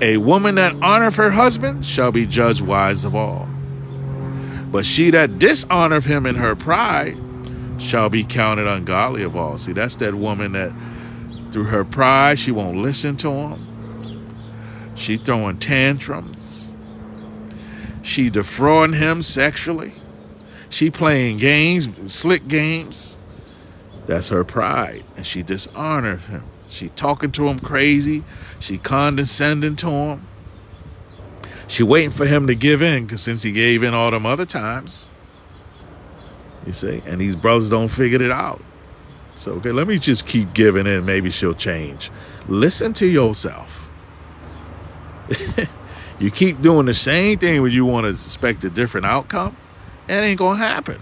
A woman that honoreth her husband shall be judged wise of all. But she that dishonoreth him in her pride shall be counted ungodly of all. See, that's that woman that through her pride, she won't listen to him. She throwing tantrums. She defrauding him sexually. She playing games, slick games. That's her pride. And she dishonors him. She talking to him crazy. She condescending to him. She waiting for him to give in, because since he gave in all them other times, you see, and these brothers don't figure it out. So, okay, let me just keep giving in. Maybe she'll change. Listen to yourself. You keep doing the same thing when you want to expect a different outcome, it ain't gonna happen.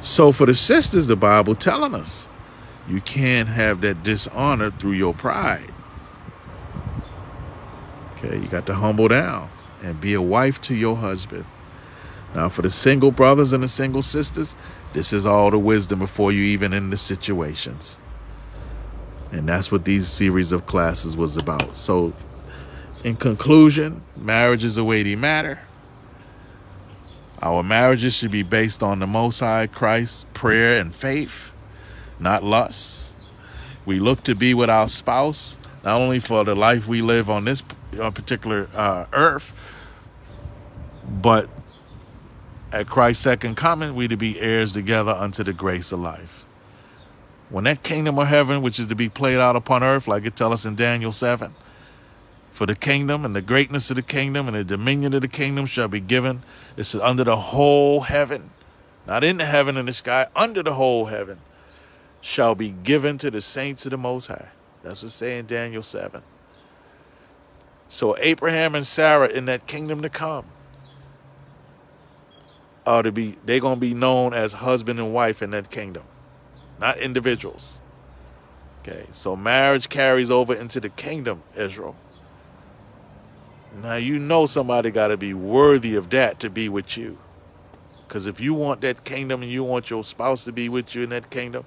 So for the sisters, the Bible telling us you can't have that dishonor through your pride. Okay, you got to humble down and be a wife to your husband. Now, for the single brothers and the single sisters, this is all the wisdom before you even in the situations. And that's what these series of classes was about. So, in conclusion, marriage is a weighty matter. Our marriages should be based on the Most High Christ, prayer, and faith, not lust. We look to be with our spouse, not only for the life we live on this particular uh, earth, but at Christ's second coming, we to be heirs together unto the grace of life. When that kingdom of heaven, which is to be played out upon earth, like it tells us in Daniel 7, for the kingdom and the greatness of the kingdom and the dominion of the kingdom shall be given. It's under the whole heaven, not in the heaven in the sky, under the whole heaven shall be given to the saints of the Most High. That's what's saying Daniel 7. So Abraham and Sarah in that kingdom to come are to be they're gonna be known as husband and wife in that kingdom, not individuals. Okay, so marriage carries over into the kingdom, Israel. Now you know somebody got to be worthy of that to be with you. Because if you want that kingdom and you want your spouse to be with you in that kingdom,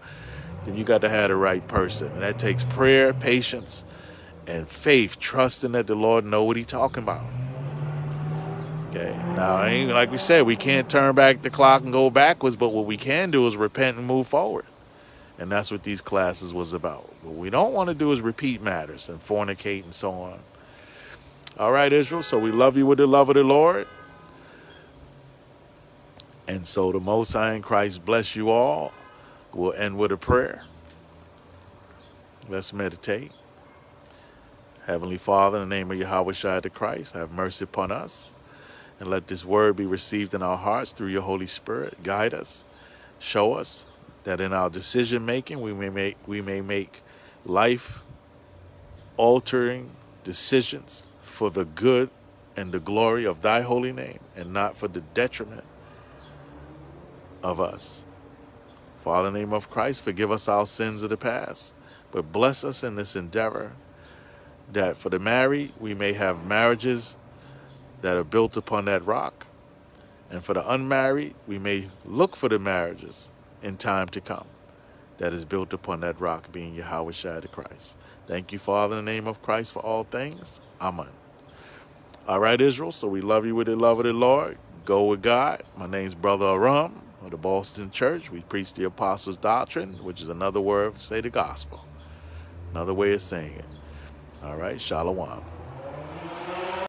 then you got to have the right person. And that takes prayer, patience, and faith, trusting that the Lord know what He's talking about. Okay. Now, like we said, we can't turn back the clock and go backwards, but what we can do is repent and move forward. And that's what these classes was about. What we don't want to do is repeat matters and fornicate and so on. All right, Israel. So we love you with the love of the Lord. And so the Most High in Christ bless you all. We'll end with a prayer. Let's meditate. Heavenly Father, in the name of Yahawashi the Christ, have mercy upon us. And let this word be received in our hearts through your Holy Spirit. Guide us. Show us that in our decision making we may make we may make life altering decisions for the good and the glory of thy holy name and not for the detriment of us. Father, in the name of Christ, forgive us our sins of the past, but bless us in this endeavor that for the married, we may have marriages that are built upon that rock. And for the unmarried, we may look for the marriages in time to come that is built upon that rock, being Yahawashi the Christ. Thank you, Father, in the name of Christ for all things. Amen. All right, Israel. So we love you with the love of the Lord. Go with God. My name's Brother Aram of the Boston Church. We preach the Apostles' Doctrine, which is another word say the gospel. Another way of saying it. All right, Shalom.